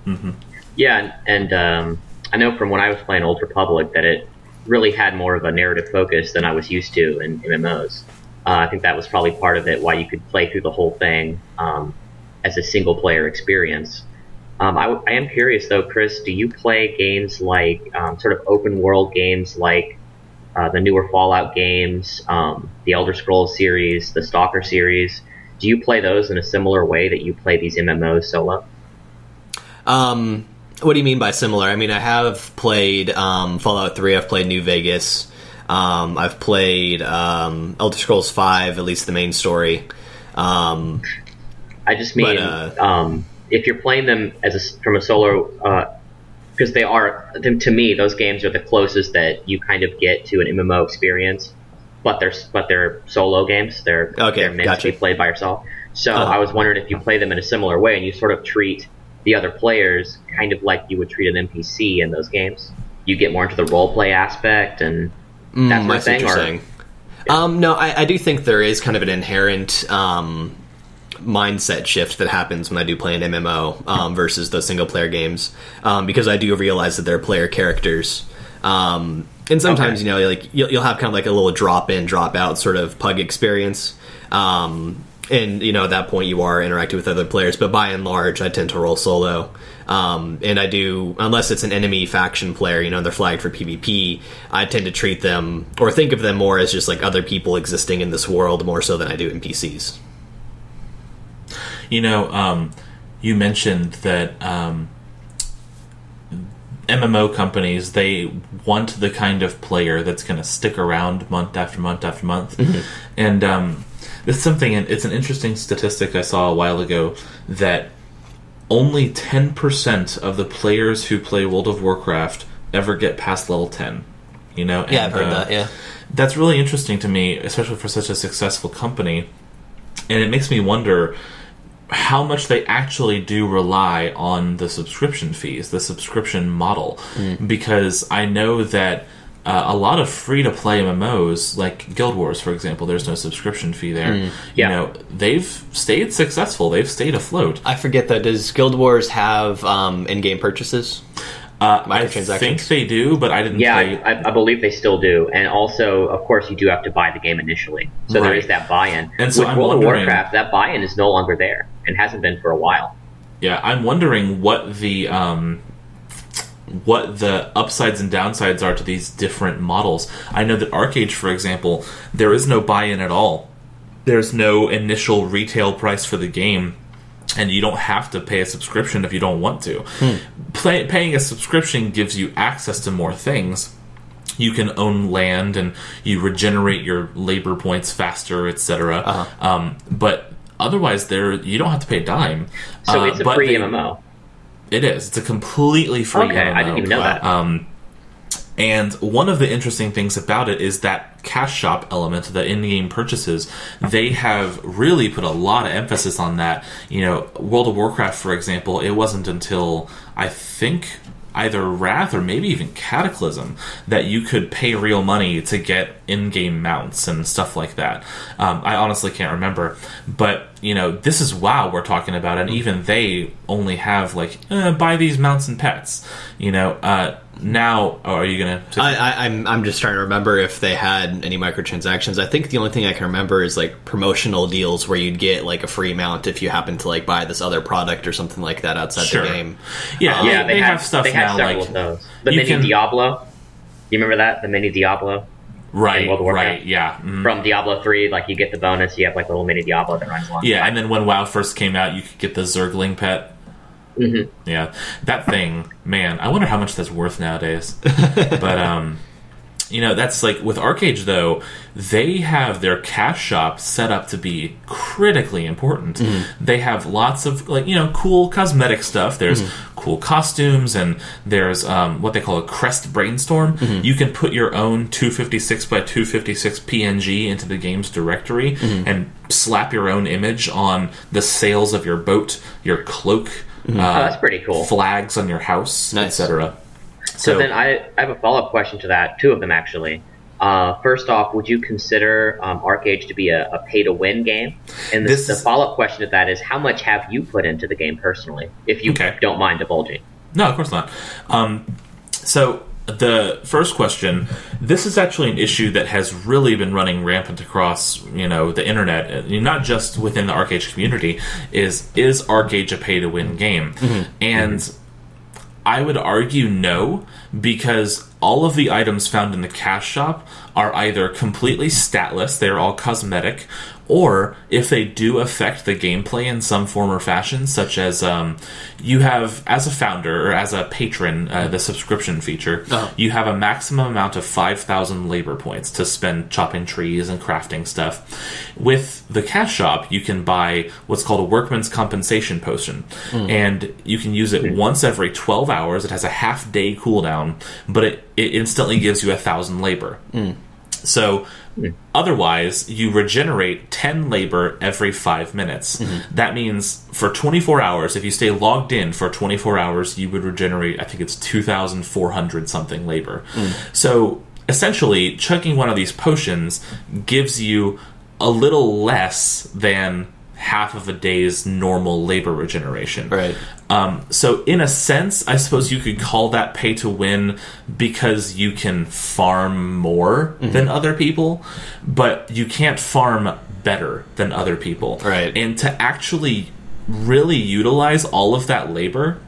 Yeah, and um, I know from when I was playing Old Republic that it really had more of a narrative focus than I was used to in MMOs. Uh, I think that was probably part of it why you could play through the whole thing um, as a single player experience. Um, I, I am curious though, Chris, do you play games like um, sort of open world games like uh, the newer Fallout games, um, the Elder Scrolls series, the Stalker series? Do you play those in a similar way that you play these MMOs solo? Um, what do you mean by similar? I mean, I have played um, Fallout 3, I've played New Vegas, um, I've played um, Elder Scrolls 5, at least the main story. Um, I just mean, But, uh, um, if you're playing them as a, from a solo, because they are, them, to me, those games are the closest that you kind of get to an MMO experience. But they're but they're solo games. They're Okay, they're meant gotcha. to be played by yourself. So Uh-huh. I was wondering if you play them in a similar way and you sort of treat the other players kind of like you would treat an NPC in those games. You get more into the role play aspect and that Mm, sort of what thing. or- saying. Um, no, I, I do think there is kind of an inherent um, mindset shift that happens when I do play an MMO um, versus those single player games um, because I do realize that they're player characters. Um, and sometimes Okay. you know, like you'll, you'll have kind of like a little drop in, drop out sort of pug experience. Um, and you know, at that point, you are interacting with other players. But by and large, I tend to roll solo. Um, and I do, unless it's an enemy faction player, you know, they're flagged for PvP. I tend to treat them or think of them more as just like other people existing in this world more so than I do NPCs. You know, um, you mentioned that um, MMO companies they want the kind of player that's going to stick around month after month after month, and um, it's something. And it's an interesting statistic I saw a while ago that only ten percent of the players who play World of Warcraft ever get past level ten. You know, Yeah, I've heard uh, that. Yeah. that's really interesting to me, especially for such a successful company. And it makes me wonder how much they actually do rely on the subscription fees, the subscription model. Because I know that uh, a lot of free to play MMOs, like Guild Wars, for example, there's no subscription fee there. You Yeah. know, they've stayed successful, they've stayed afloat. I forget that. Does Guild Wars have um, in-game purchases? Uh, I think they do, but I didn't Yeah. I, I believe they still do, and also, of course, you do have to buy the game initially, so there Right. is that buy-in. And so With I'm World of Warcraft, that buy-in is no longer there, and hasn't been for a while. Yeah, I'm wondering what the um, what the upsides and downsides are to these different models. I know that ArcheAge, for example, there is no buy-in at all. There's no initial retail price for the game, and you don't have to pay a subscription if you don't want to. Play, paying a subscription gives you access to more things. You can own land and you regenerate your labor points faster, etc. Um, but otherwise, there you don't have to pay a dime. So Uh, it's a but free they- MMO. it is. It's a completely free Okay, I didn't even know that. Um, and one of the interesting things about it is that cash shop element, the in-game purchases. They have really put a lot of emphasis on that. You know, World of Warcraft, for example, it wasn't until I think either Wrath or maybe even Cataclysm that you could pay real money to get in-game mounts and stuff like that. Um, I honestly can't remember, but you know, this is WoW we're talking about, and even they only have like eh, buy these mounts and pets. You know, uh, now, oh, are you gonna? I, I, I'm I'm just trying to remember if they had any microtransactions. I think the only thing I can remember is like promotional deals where you'd get like a free mount if you happen to like buy this other product or something like that outside Sure. the game. yeah, yeah, they, have, stuff they have now several like of those. The mini can- Diablo. You remember that? The mini Diablo right, World of Warcraft. right, yeah, mhm. from Diablo three. Like you get the bonus, you have like a little mini Diablo that runs along. yeah. And then when WoW first came out, you could get the Zergling pet. Mhm. Yeah, that thing, man. I wonder how much that's worth nowadays. [LAUGHS] but um, you know, that's like with ArcheAge though. They have their cash shop set up to be critically important. They have lots of like you know cool cosmetic stuff. There's cool costumes and there's um, what they call a crest brainstorm. You can put your own 256 by 256 PNG into the game's directory and slap your own image on the sails of your boat, your cloak. Uh, Oh, that's pretty cool. flags on your house, Nice. etc. So, then I, I have a follow up question to that. Two of them actually. Uh, first off, would you consider um, ArcheAge to be a, a pay to win game? And the, the follow up question to that is how much have you put into the game personally, if you Okay. don't mind divulging? No, of course not. Um, so the first question, this is actually an issue that has really been running rampant across you know the internet, uh, not just within the ArcheAge community. Is is ArcheAge a pay to win game? And I would argue no, because all of the items found in the cash shop are either completely statless, they're all cosmetic, or if they do affect the gameplay in some form or fashion, such as um, you have, as a founder or as a patron, uh, the subscription feature, Oh. you have a maximum amount of 5,000 labor points to spend chopping trees and crafting stuff. With the cash shop, you can buy what's called a workman's compensation potion, and you can use it once every 12 hours. It has a half day cooldown, but it, it instantly gives you a thousand labor. So, hmm. otherwise, you regenerate 10 labor every 5 minutes. Mm-hmm. That means for 24 hours, if you stay logged in for 24 hours, you would regenerate, I think it's 2,400 something labor. Hmm. So, essentially, chugging one of these potions gives you a little less than half of a day's normal labor regeneration. Right. Um, so, in a sense, I suppose you could call that pay to win because you can farm more than other people, but you can't farm better than other people. Right. And to actually really utilize all of that labor,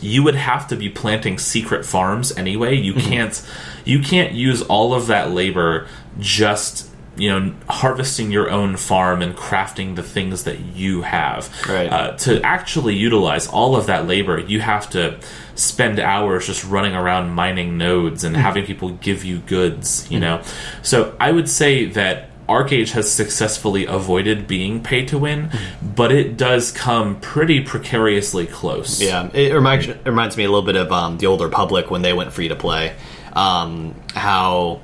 you would have to be planting secret farms anyway. You can't you can't use all of that labor just you know harvesting your own farm and crafting the things that you have. Right. Uh, to actually utilize all of that labor, you have to spend hours just running around mining nodes and having people give you goods. You know, so I would say that. ArcheAge has successfully avoided being pay to win, but it does come pretty precariously close. Yeah, it reminds, it reminds me a little bit of um, the Old Republic when they went free to play. Um, how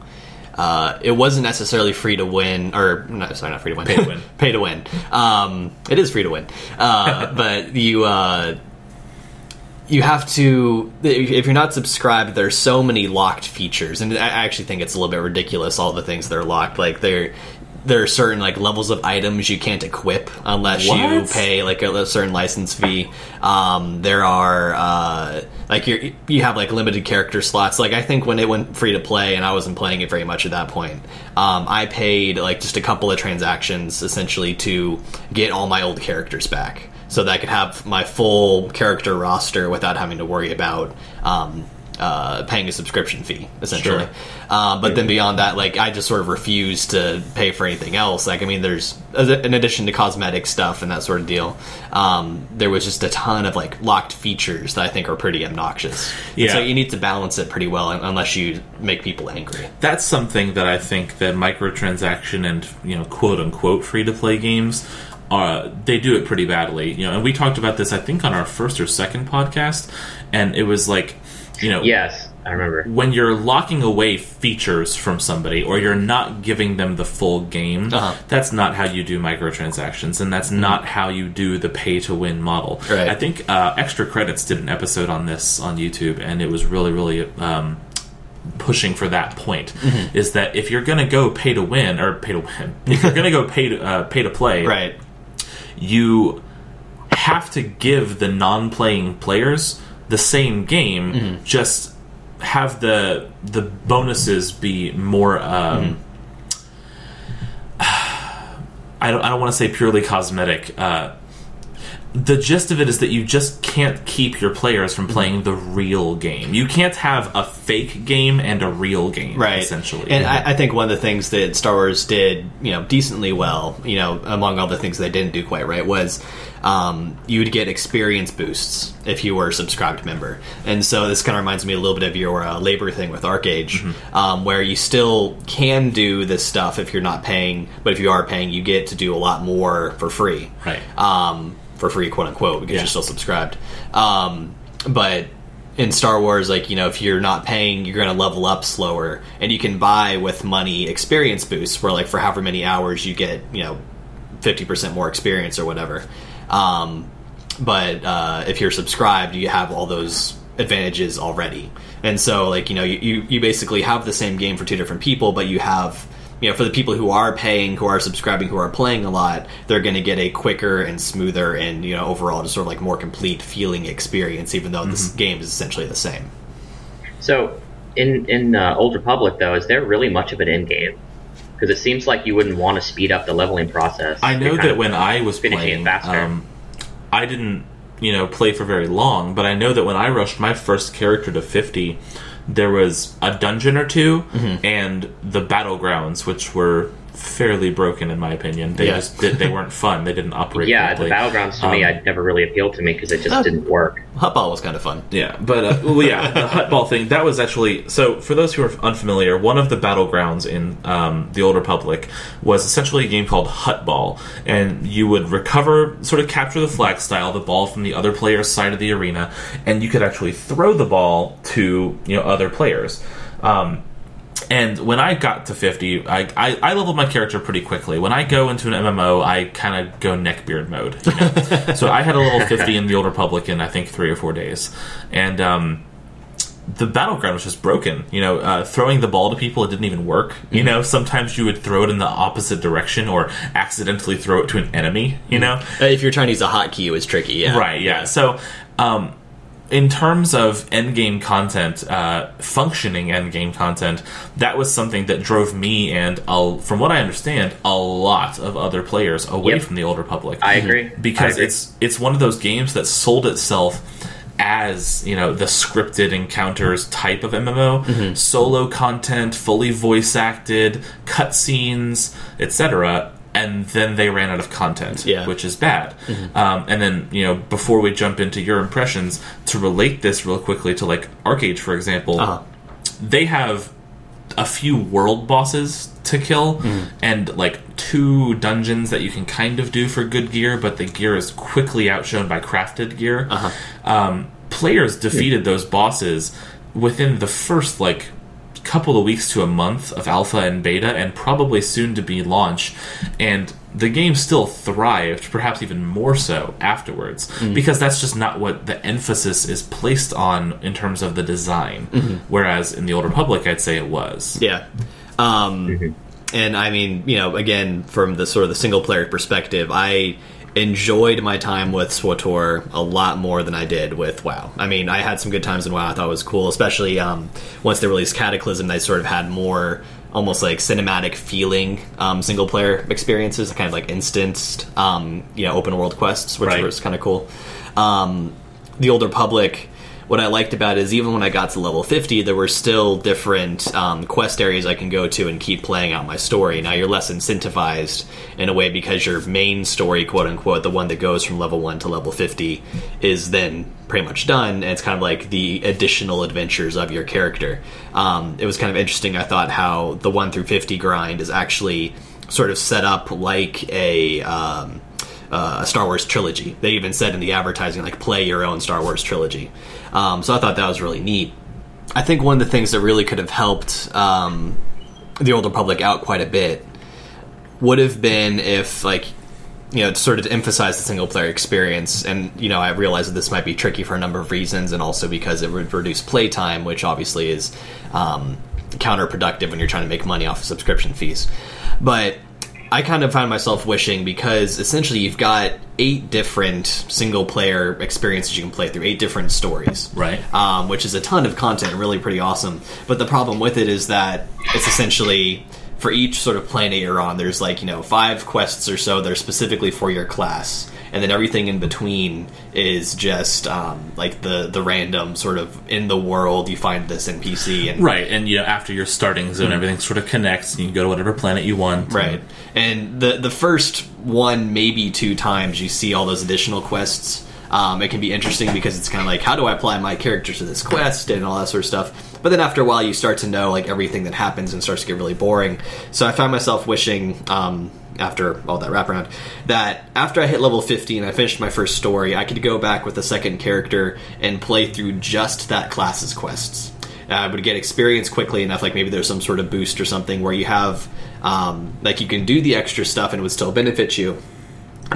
uh, it wasn't necessarily free to win, or no, sorry, not free to win, Pay to win. [LAUGHS] pay to win. Um, it is free to win, uh, [LAUGHS] but you. Uh, you have to if you're not subscribed there's so many locked features and i actually think it's a little bit ridiculous all the things that are locked like there there are certain like levels of items you can't equip unless you pay like a, a certain license fee. Um, there are uh, like you you have like limited character slots. Like i think when it went free to play and i wasn't playing it very much at that point um, i paid like just a couple of transactions essentially to get all my old characters back so that I could have my full character roster without having to worry about um, uh, paying a subscription fee, essentially. Sure. Um, but then beyond that, like I just sort of refuse to pay for anything else. Like I mean, there's in addition to cosmetic stuff and that sort of deal, um, there was just a ton of like locked features that I think are pretty obnoxious. And Yeah. so you need to balance it pretty well, unless you make people angry. that's something that I think that microtransaction and you know quote unquote free to play games uh, they do it pretty badly. You know, and we talked about this I think on our first or second podcast, and it was like you know Yes, I remember. when you're locking away features from somebody or you're not giving them the full game, Uh-huh. that's not how you do microtransactions, and that's not how you do the pay to win model. Right. I think uh, Extra Credits did an episode on this on YouTube, and it was really, really. Um, pushing for that point is that if you're going to go pay to win or pay to win if you're going to go [LAUGHS] pay to uh, pay to play Right. you have to give the non-playing players the same game, Mm-hmm. just have the the bonuses be more. Um, [SIGHS] I don't. I don't want to say purely cosmetic. Uh, the gist of it is that you just can't keep your players from playing the real game. You can't have a fake game and a real game, right Essentially, and I, I think one of the things that star wars did you know decently well you know among all the things they didn't do quite right was um, you would get experience boosts if you were a subscribed member and so this kind of reminds me a little bit of your uh, labor thing with ArcheAge Mm-hmm. um, where you still can do this stuff if you're not paying but if you are paying you get to do a lot more for free Right. um, for free, quote unquote, because Yeah. you're still subscribed. Um, but in Star Wars, like you know, if you're not paying, you're going to level up slower, and you can buy with money experience boosts, where like for however many hours you get, you know, fifty percent more experience or whatever. Um, but uh, if you're subscribed, you have all those advantages already, and so like you know, you, you basically have the same game for two different people, but you have you know, for the people who are paying, who are subscribing, who are playing a lot, they're going to get a quicker and smoother and you know overall just sort of like more complete feeling experience, even though this game is essentially the same. So, in in uh, Old Republic, though, is there really much of an end game? Because it seems like you wouldn't want to speed up the leveling process. I know that when I was finishing playing, um, I didn't, you know, play for very long. But I know that when I rushed my first character to fifty, there was a dungeon or 2 Mm-hmm. and the battlegrounds, which were fairly broken in my opinion. They Yeah. just did, they weren't fun. They didn't operate. yeah, the battlegrounds to me, Um, I never really appealed to me because it just Oh. didn't work. Huttball was kind of fun. Yeah, but uh, well, yeah, the huttball thing that was actually so. For those who are unfamiliar, one of the battlegrounds in um, the Old Republic was essentially a game called Huttball, and you would recover, sort of capture the flag style, the ball from the other player's side of the arena, and you could actually throw the ball to you know other players. Um, and when I got to 50, I, I, I leveled my character pretty quickly. When I go into an MMO, I kind of go neckbeard mode. you know? [LAUGHS] so I had a level 50 in the Old Republic in, I think, three or four days. And um, the battleground was just broken. You know, uh, throwing the ball to people, it didn't even work. You know, sometimes you would throw it in the opposite direction or accidentally throw it to an enemy, you know? Uh, If you're trying to use a hotkey, it was tricky. Yeah, Right, yeah. So, um, in terms of endgame content, uh, functioning endgame content, that was something that drove me and, a, from what I understand, a lot of other players away Yep. from the Old Republic. I agree. because I agree. it's it's one of those games that sold itself as you know the scripted encounters type of MMO, Mm-hmm. solo content, fully voice acted, cutscenes, etc. And then they ran out of content, Yeah. which is bad. Um, and then you know before we jump into your impressions, to relate this real quickly to like ArcheAge, for example, Uh-huh. they have a few world bosses to kill and like two dungeons that you can kind of do for good gear, but the gear is quickly outshone by crafted gear. Um, players defeated those bosses within the first like couple of weeks to a month of alpha and beta and probably soon to be launch and the game still thrived perhaps even more so afterwards mm-hmm. because that's just not what the emphasis is placed on in terms of the design mm-hmm. whereas in the old republic i'd say it was. Yeah. Um, mm-hmm. And I mean, you know, again, from the sort of the single player perspective, I enjoyed my time with SWTOR a lot more than I did with WoW. I mean, I had some good times in WoW. I thought it was cool, especially um, once they released Cataclysm. They sort of had more almost like cinematic feeling um, single player experiences, kind of like instanced, um, you know, open world quests, which Right. was kind of cool. Um, the Old Republic, what I liked about it is even when I got to level 50, there were still different um, quest areas I can go to and keep playing out my story. Now you're less incentivized in a way because your main story, quote unquote, the one that goes from level 1 to level 50, is then pretty much done. And it's kind of like the additional adventures of your character. Um, it was kind of interesting, I thought, how the 1 through 50 grind is actually sort of set up like a. Um, uh, a Star Wars trilogy. They even said in the advertising, like, play your own Star Wars trilogy. Um, so I thought that was really neat. I think one of the things that really could have helped um, the Old Republic out quite a bit would have been if, like, you know, sort of to emphasize the single player experience. And, you know, I realize that this might be tricky for a number of reasons, and also because it would reduce playtime, which obviously is um, counterproductive when you're trying to make money off of subscription fees. But I kind of find myself wishing because essentially you've got eight different single player experiences you can play through, eight different stories. Right. Um, which is a ton of content, really pretty awesome. But the problem with it is that it's essentially for each sort of planet you're on, there's like, you know, five quests or so that are specifically for your class. And then everything in between is just um, like the the random sort of in the world you find this NPC and Right, and you know after your starting zone, everything sort of connects, and you can go to whatever planet you want. Right. And the the first one, maybe two times, you see all those additional quests. Um, it can be interesting because it's kind of like, how do I apply my character to this quest and all that sort of stuff. But then after a while, you start to know like everything that happens and starts to get really boring. So I found myself wishing, um, after all that wraparound, that after I hit level 50 and I finished my first story, I could go back with the second character and play through just that class's quests. I would get experience quickly enough, like maybe there's some sort of boost or something where you have, um, like you can do the extra stuff and it would still benefit you,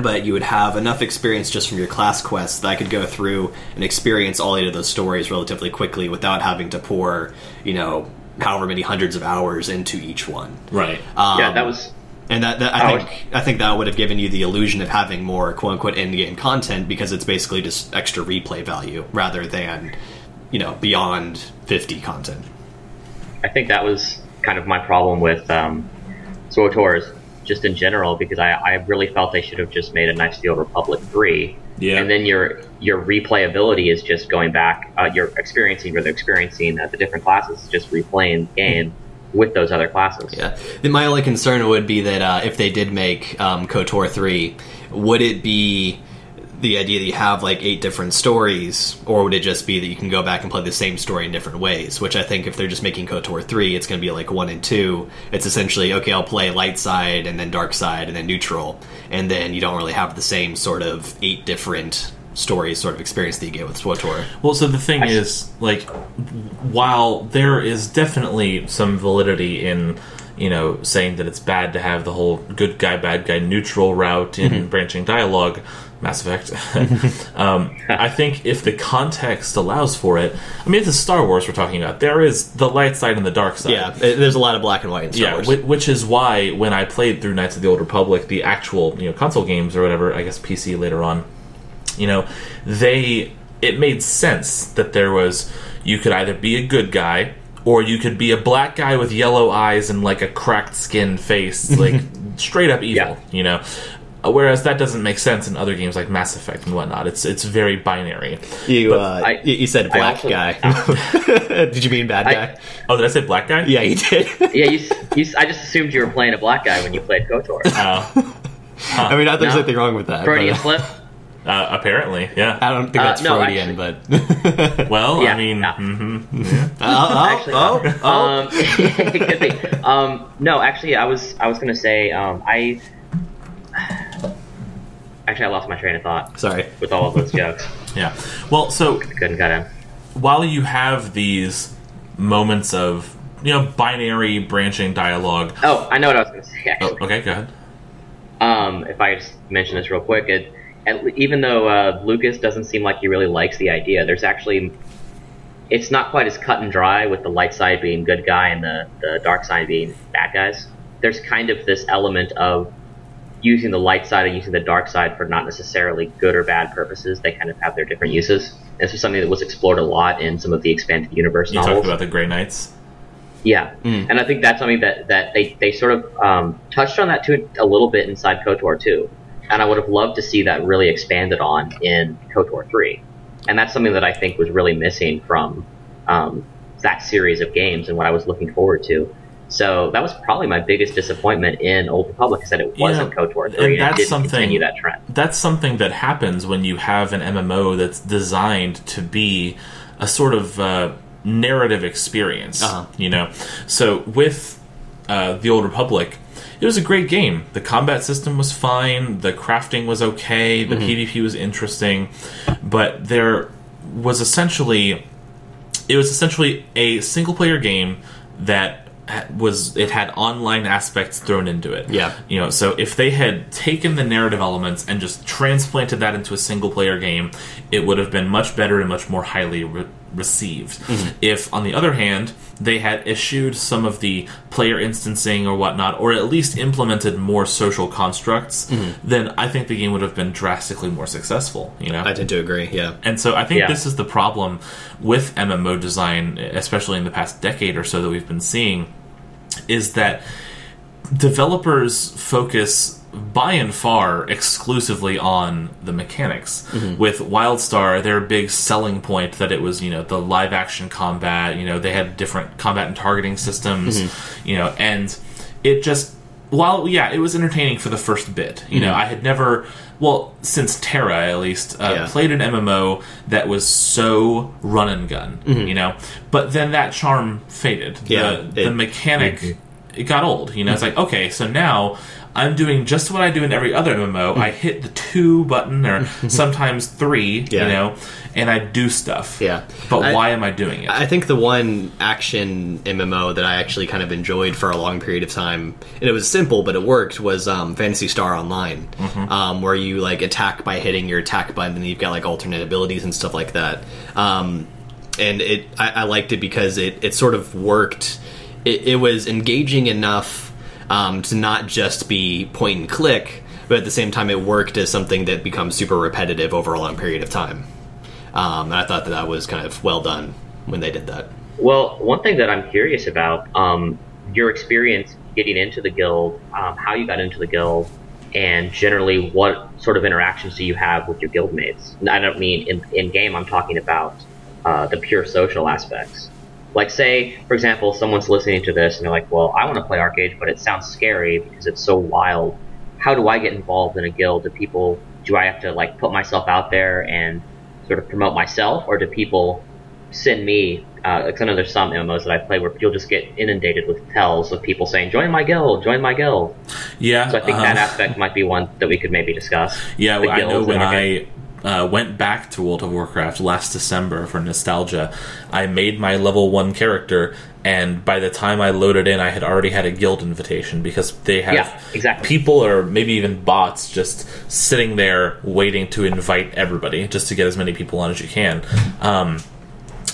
but you would have enough experience just from your class quests that I could go through and experience all eight of those stories relatively quickly without having to pour, you know, however many hundreds of hours into each one. Right. Um, yeah, that was and that, that I Oh, think I think that would have given you the illusion of having more quote unquote end game content because it's basically just extra replay value rather than you know beyond fifty content. I think that was kind of my problem with um, SWTORs, just in general, because I, I really felt they should have just made a Knights of the Old Republic three, Yeah. and then your your replayability is just going back, uh, you're experiencing or they're experiencing uh, the different classes, just replaying the game with those other classes. Yeah. My only concern would be that uh, if they did make um, KOTOR three, would it be the idea that you have like eight different stories, or would it just be that you can go back and play the same story in different ways? Which I think if they're just making KOTOR three, it's going to be like one and two. It's essentially okay. I'll play light side and then dark side and then neutral, and then you don't really have the same sort of eight different stories sort of experience that you get with SWTOR. Well, so the thing I- is, like, while there is definitely some validity in, you know, saying that it's bad to have the whole good guy, bad guy, neutral route in mm-hmm. branching dialogue, Mass Effect, [LAUGHS] um, I think if the context allows for it, I mean, if it's Star Wars we're talking about, there is the light side and the dark side. Yeah, it, there's a lot of black and white in Star Yeah, Wars. whi- which is why when I played through Knights of the Old Republic, the actual you know console games or whatever, I guess PC later on, you know, they it made sense that there was you could either be a good guy or you could be a black guy with yellow eyes and like a cracked skin face, like [LAUGHS] straight up evil, Yeah. you know. Uh, Whereas that doesn't make sense in other games like Mass Effect and whatnot. It's it's very binary. you But uh, I- you you said black also- guy. [LAUGHS] [LAUGHS] did you mean bad I- guy? Oh, did I say black guy? yeah, you did. Yeah, you, you, s- I just assumed you were playing a black guy when you played KOTOR. Oh, [LAUGHS] I mean, I think there's No. anything wrong with that. Freudian but- slip. uh, apparently, yeah. I don't think Uh, that's no, Freudian, but Well, Yeah, I mean, no. mhm. oh, oh, Actually, oh, oh. Um, it could be. Um, no, actually, I was I was gonna say um, I actually I lost my train of thought sorry. with all of those jokes. [LAUGHS] yeah. Well, so Couldn't cut in. while you have these moments of you know binary branching dialogue. Oh, I know what I was gonna say. Actually. Oh, okay, go ahead. Um, if I just mention this real quick, it, at, even though uh, Lucas doesn't seem like he really likes the idea, there's actually it's not quite as cut and dry with the light side being good guy and the, the dark side being bad guys. There's kind of this element of using the light side and using the dark side for not necessarily good or bad purposes. They kind of have their different uses. This was something that was explored a lot in some of the expanded universe You novels. talked about the Grey Knights. Yeah, Mm. and I think that's something that, that they, they sort of um, touched on that too a little bit inside KOTOR 2. And I would have loved to see that really expanded on in KOTOR 3. And that's something that I think was really missing from um, that series of games and what I was looking forward to. So that was probably my biggest disappointment in Old Republic is that it wasn't Yeah, KOTOR 3 and that's it didn't something- continue that trend. That's something that happens when you have an MMO that's designed to be a sort of uh, narrative experience. Uh-huh. You know, so with uh, the Old Republic. It was a great game. The combat system was fine. The crafting was okay. The PvP was interesting, but there was essentially it was essentially a single player game that ha- was it had online aspects thrown into it. Yeah. You know, so if they had taken the narrative elements and just transplanted that into a single player game, it would have been much better and much more highly re- received. Mm-hmm. If, on the other hand, they had issued some of the player instancing or whatnot, or at least implemented more social constructs, mm-hmm. then I think the game would have been drastically more successful. You know, I tend to agree. Yeah. and so I think Yeah. this is the problem with MMO design, especially in the past decade or so that we've been seeing, is that developers focus by and far exclusively on the mechanics. Mm-hmm. With WildStar, their big selling point that it was, you know, the live action combat, you know, they had different combat and targeting systems, mm-hmm. you know, and it just while yeah, it was entertaining for the first bit. You know, mm-hmm. I had never well, since TERA at least, uh, Yeah. played an MMO that was so run and gun, you know. But then that charm faded. Yeah, the, the it- mechanic it got old. You know, it's like okay, so now I'm doing just what I do in every other MMO. I hit the two button or [LAUGHS] sometimes three, Yeah. you know, and I do stuff. Yeah. But I- why am I doing it? I think the one action MMO that I actually kind of enjoyed for a long period of time, and it was simple but it worked, was um, Phantasy Star Online, um, where you like attack by hitting your attack button, and you've got like alternate abilities and stuff like that. Um, and it, I, I liked it because it, it sort of worked. It, it was engaging enough um, to not just be point and click, but at the same time, it worked as something that becomes super repetitive over a long period of time. Um, and I thought that that was kind of well done when they did that. Well, one thing that I'm curious about, um, your experience getting into the guild, um, how you got into the guild, and generally what sort of interactions do you have with your guildmates? I don't mean in, in game, I'm talking about uh, the pure social aspects. Like, say, for example, someone's listening to this and they're like, well, I want to play ArcheAge, but it sounds scary because it's so wild. How do I get involved in a guild? Do people, do I have to, like, put myself out there and sort of promote myself, or do people send me? Because I know there's some MMOs that I play where you'll just get inundated with tells of people saying, "Join my guild, join my guild." yeah. So I think uh, that aspect might be one that we could maybe discuss. Yeah, well, I know when I. uh, went back to World of Warcraft last December for nostalgia, I made my level one character, and by the time I loaded in, I had already had a guild invitation because they have Yeah, exactly. people or maybe even bots just sitting there waiting to invite everybody just to get as many people on as you can. Um,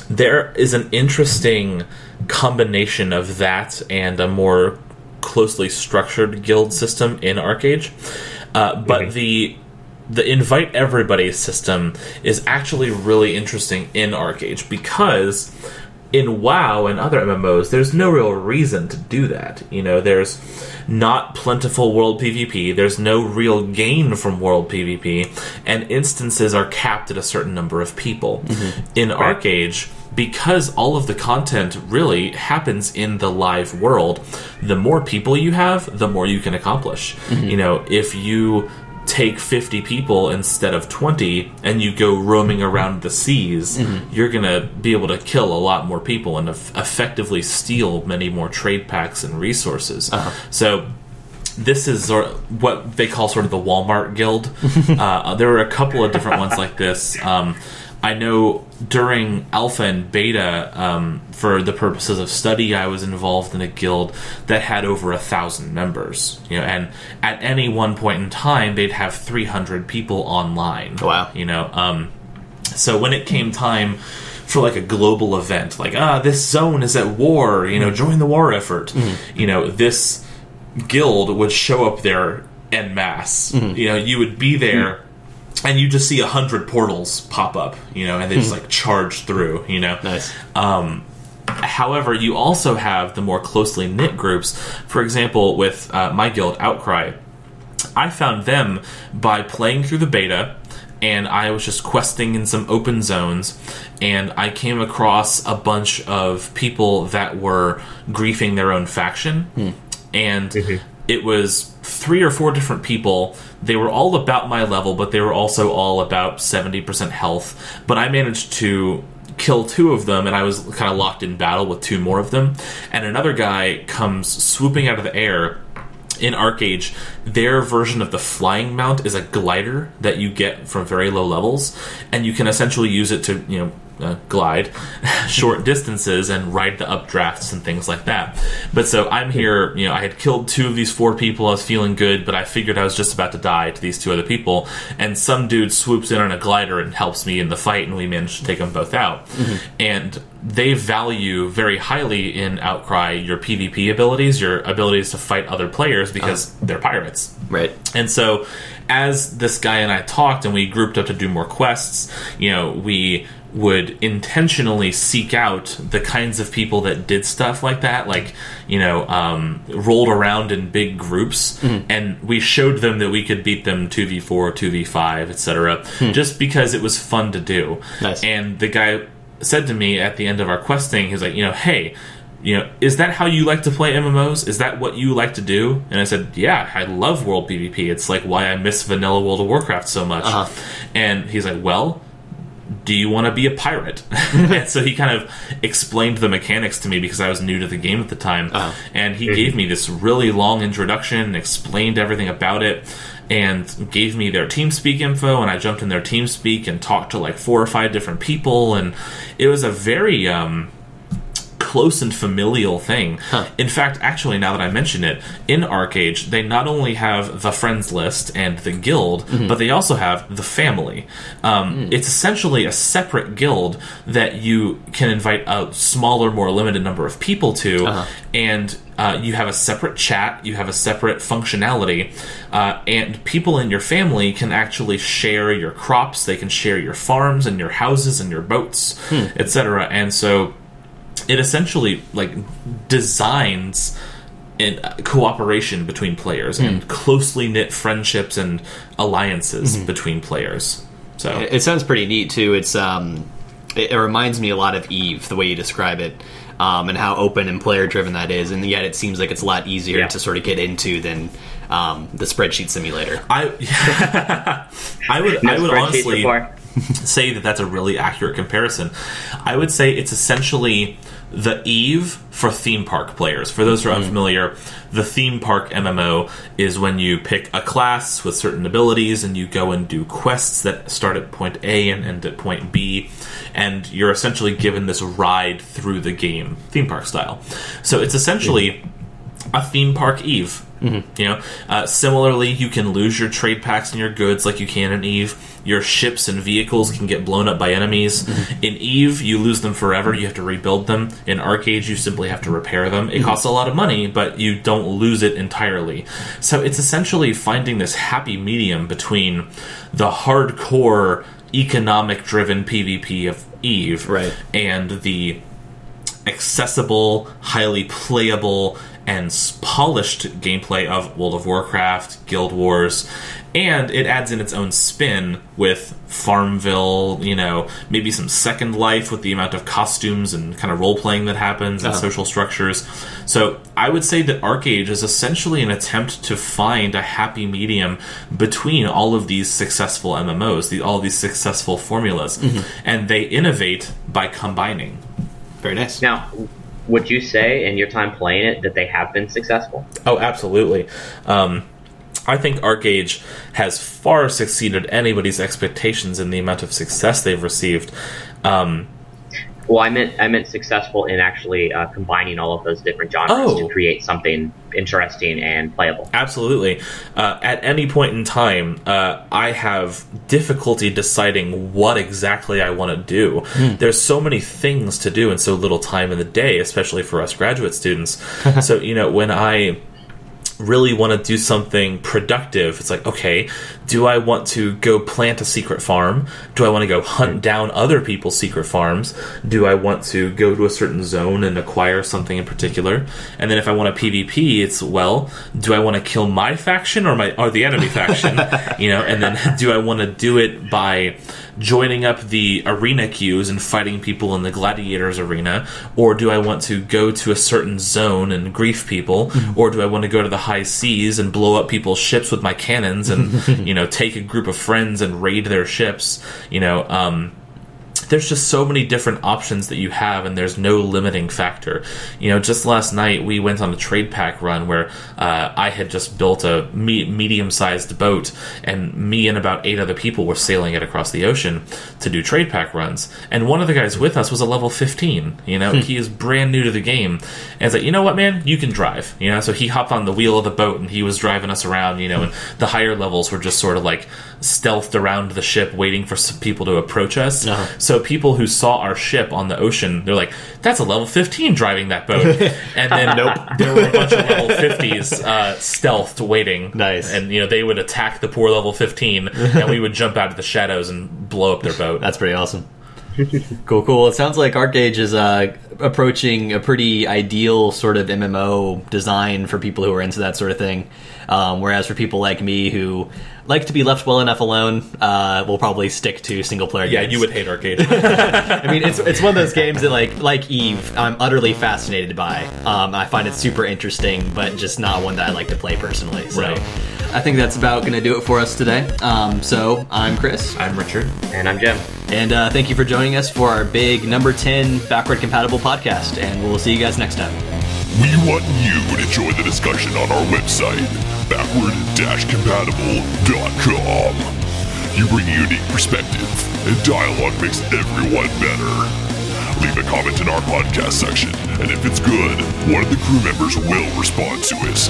there is an interesting combination of that and a more closely structured guild system in ArcheAge. Uh, but the the invite everybody system is actually really interesting in ArcheAge because in WoW and other MMOs, there's no real reason to do that. You know, there's not plentiful world PvP, there's no real gain from world PvP, and instances are capped at a certain number of people. Mm-hmm. In ArcheAge, because all of the content really happens in the live world, the more people you have, the more you can accomplish. Mm-hmm. You know, if you take 50 people instead of 20 and you go roaming around the seas, you're going to be able to kill a lot more people and eff- effectively steal many more trade packs and resources. So this is sort of what they call sort of the Walmart Guild. [LAUGHS] uh, there are a couple of different ones like this. Um, I know during alpha and beta, um, for the purposes of study, I was involved in a guild that had over a thousand members. You know, and at any one point in time, they'd have 300 people online. Wow. You know, um, so when it came time for like a global event, like ah, this zone is at war, you know, join the war effort. You know, this guild would show up there en masse. You know, you would be there. And you just see a hundred portals pop up, you know, and they just hmm. like charge through, you know. Nice. Um, however, you also have the more closely knit groups. For example, with uh, my guild, Outcry, I found them by playing through the beta, and I was just questing in some open zones, and I came across a bunch of people that were griefing their own faction, hmm. and mm-hmm. it was three or four different people. They were all about my level, but they were also all about 70% health. But I managed to kill two of them, and I was kind of locked in battle with two more of them. And another guy comes swooping out of the air in ArcheAge, their version of the flying mount is a glider that you get from very low levels, and you can essentially use it to you know uh, glide [LAUGHS] short distances and ride the updrafts and things like that. But so I'm here, you know, I had killed two of these four people. I was feeling good, but I figured I was just about to die to these two other people. And some dude swoops in on a glider and helps me in the fight, and we managed to take them both out. And they value very highly in Outcry your PvP abilities, your abilities to fight other players because they're pirates. Right. And so, as this guy and I talked and we grouped up to do more quests, you know, we would intentionally seek out the kinds of people that did stuff like that, like, you know, um, rolled around in big groups, and we showed them that we could beat them 2v4, 2v5, etc., just because it was fun to do. Nice. And the guy said to me at the end of our questing, he's like, you know, hey, you know, is that how you like to play MMOs? Is that what you like to do? And I said, yeah, I love World PvP. It's like why I miss vanilla World of Warcraft so much. Uh-huh. And he's like, well, do you want to be a pirate? [LAUGHS] and so he kind of explained the mechanics to me because I was new to the game at the time. Uh-huh. And he gave me this really long introduction and explained everything about it and gave me their TeamSpeak info. And I jumped in their TeamSpeak and talked to like four or five different people. And it was a very. Um, close and familial thing. In fact, actually, now that I mention it, in ArcheAge, they not only have the friends list and the guild, but they also have the family. Um, It's essentially a separate guild that you can invite a smaller, more limited number of people to, Uh-huh. and uh, you have a separate chat, you have a separate functionality, uh, and people in your family can actually share your crops, they can share your farms and your houses and your boats, etc. And so it essentially like designs in uh, cooperation between players and closely knit friendships and alliances between players. So It it sounds pretty neat too. It's um, it, it reminds me a lot of Eve, the way you describe it, um, and how open and player driven that is. And yet, it seems like it's a lot easier Yeah. to sort of get into than um, the spreadsheet simulator. I [LAUGHS] I would No I would honestly before. Say that that's a really accurate comparison. I would say it's essentially the Eve for theme park players. For those who are mm-hmm. unfamiliar, the theme park MMO is when you pick a class with certain abilities and you go and do quests that start at point A and end at point B, and you're essentially given this ride through the game, theme park style. So it's essentially a theme park Eve. Mm-hmm. You know, uh, similarly, you can lose your trade packs and your goods like you can in Eve. Your ships and vehicles can get blown up by enemies. Mm-hmm. In Eve, you lose them forever. You have to rebuild them. In ArcheAge, you simply have to repair them. It mm-hmm. costs a lot of money, but you don't lose it entirely. So it's essentially finding this happy medium between the hardcore economic driven PvP of Eve Right. and the accessible, highly playable, and polished gameplay of World of Warcraft, Guild Wars, and it adds in its own spin with Farmville, you know, maybe some Second Life with the amount of costumes and kind of role playing that happens and Uh-huh. social structures. So I would say that ArcheAge is essentially an attempt to find a happy medium between all of these successful MMOs, the, all of these successful formulas, and they innovate by combining. Very nice. Now, would you say in your time playing it that they have been successful? Oh, absolutely. Um, I think ArcheAge has far exceeded anybody's expectations in the amount of success they've received. Um, Well, I meant I meant successful in actually uh, combining all of those different genres Oh. to create something interesting and playable. absolutely. Uh, at any point in time, uh, I have difficulty deciding what exactly I want to do. There's so many things to do and so little time in the day, especially for us graduate students. [LAUGHS] so, you know, when I really want to do something productive, it's like, okay, do I want to go plant a secret farm? Do I want to go hunt down other people's secret farms? Do I want to go to a certain zone and acquire something in particular? And then if I want a PvP, it's well, do I want to kill my faction or my or the enemy faction? [LAUGHS] you know, and then do I want to do it by joining up the arena queues and fighting people in the gladiators arena or do I want to go to a certain zone and grief people or do I want to go to the high seas and blow up people's ships with my cannons and [LAUGHS] you know take a group of friends and raid their ships you know um there's just so many different options that you have, and there's no limiting factor. You know, just last night we went on a trade pack run where uh, I had just built a me- medium sized boat, and me and about eight other people were sailing it across the ocean to do trade pack runs. And one of the guys with us was a level 15. You know, he is brand new to the game, and it's like, you know what, man, you can drive. You know, so he hopped on the wheel of the boat and he was driving us around. You know, and the higher levels were just sort of like stealthed around the ship, waiting for some people to approach us. Uh-huh. So people who saw our ship on the ocean, they're like, "That's a level 15 driving that boat," [LAUGHS] and then Nope. there were a bunch of level 50s uh, stealthed waiting. Nice. and you know they would attack the poor level 15, and we would jump out of the shadows and blow up their boat. That's pretty awesome. [LAUGHS] cool, cool. It sounds like ArcheAge is uh, approaching a pretty ideal sort of MMO design for people who are into that sort of thing. Um, whereas for people like me who like to be left well enough alone, uh, will probably stick to single player yeah, games. you would hate ArcheAge. [LAUGHS] I mean, it's it's one of those games that like like Eve, I'm utterly fascinated by. Um, I find it super interesting, but just not one that I like to play personally. So. Right. I think that's about going to do it for us today. Um, so I'm Chris, I'm Richard. And I'm Jim. and uh, thank you for joining us for our big number 10 backward compatible podcast. And we'll see you guys next time. We want you to join the discussion on our website, backward-compatible.com. You bring a unique perspective, and dialogue makes everyone better. Leave a comment in our podcast section, and if it's good, one of the crew members will respond to it.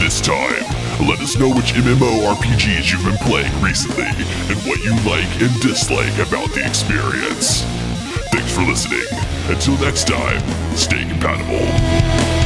This time, let us know which MMORPGs you've been playing recently, and what you like and dislike about the experience. Thanks for listening. Until next time, stay compatible.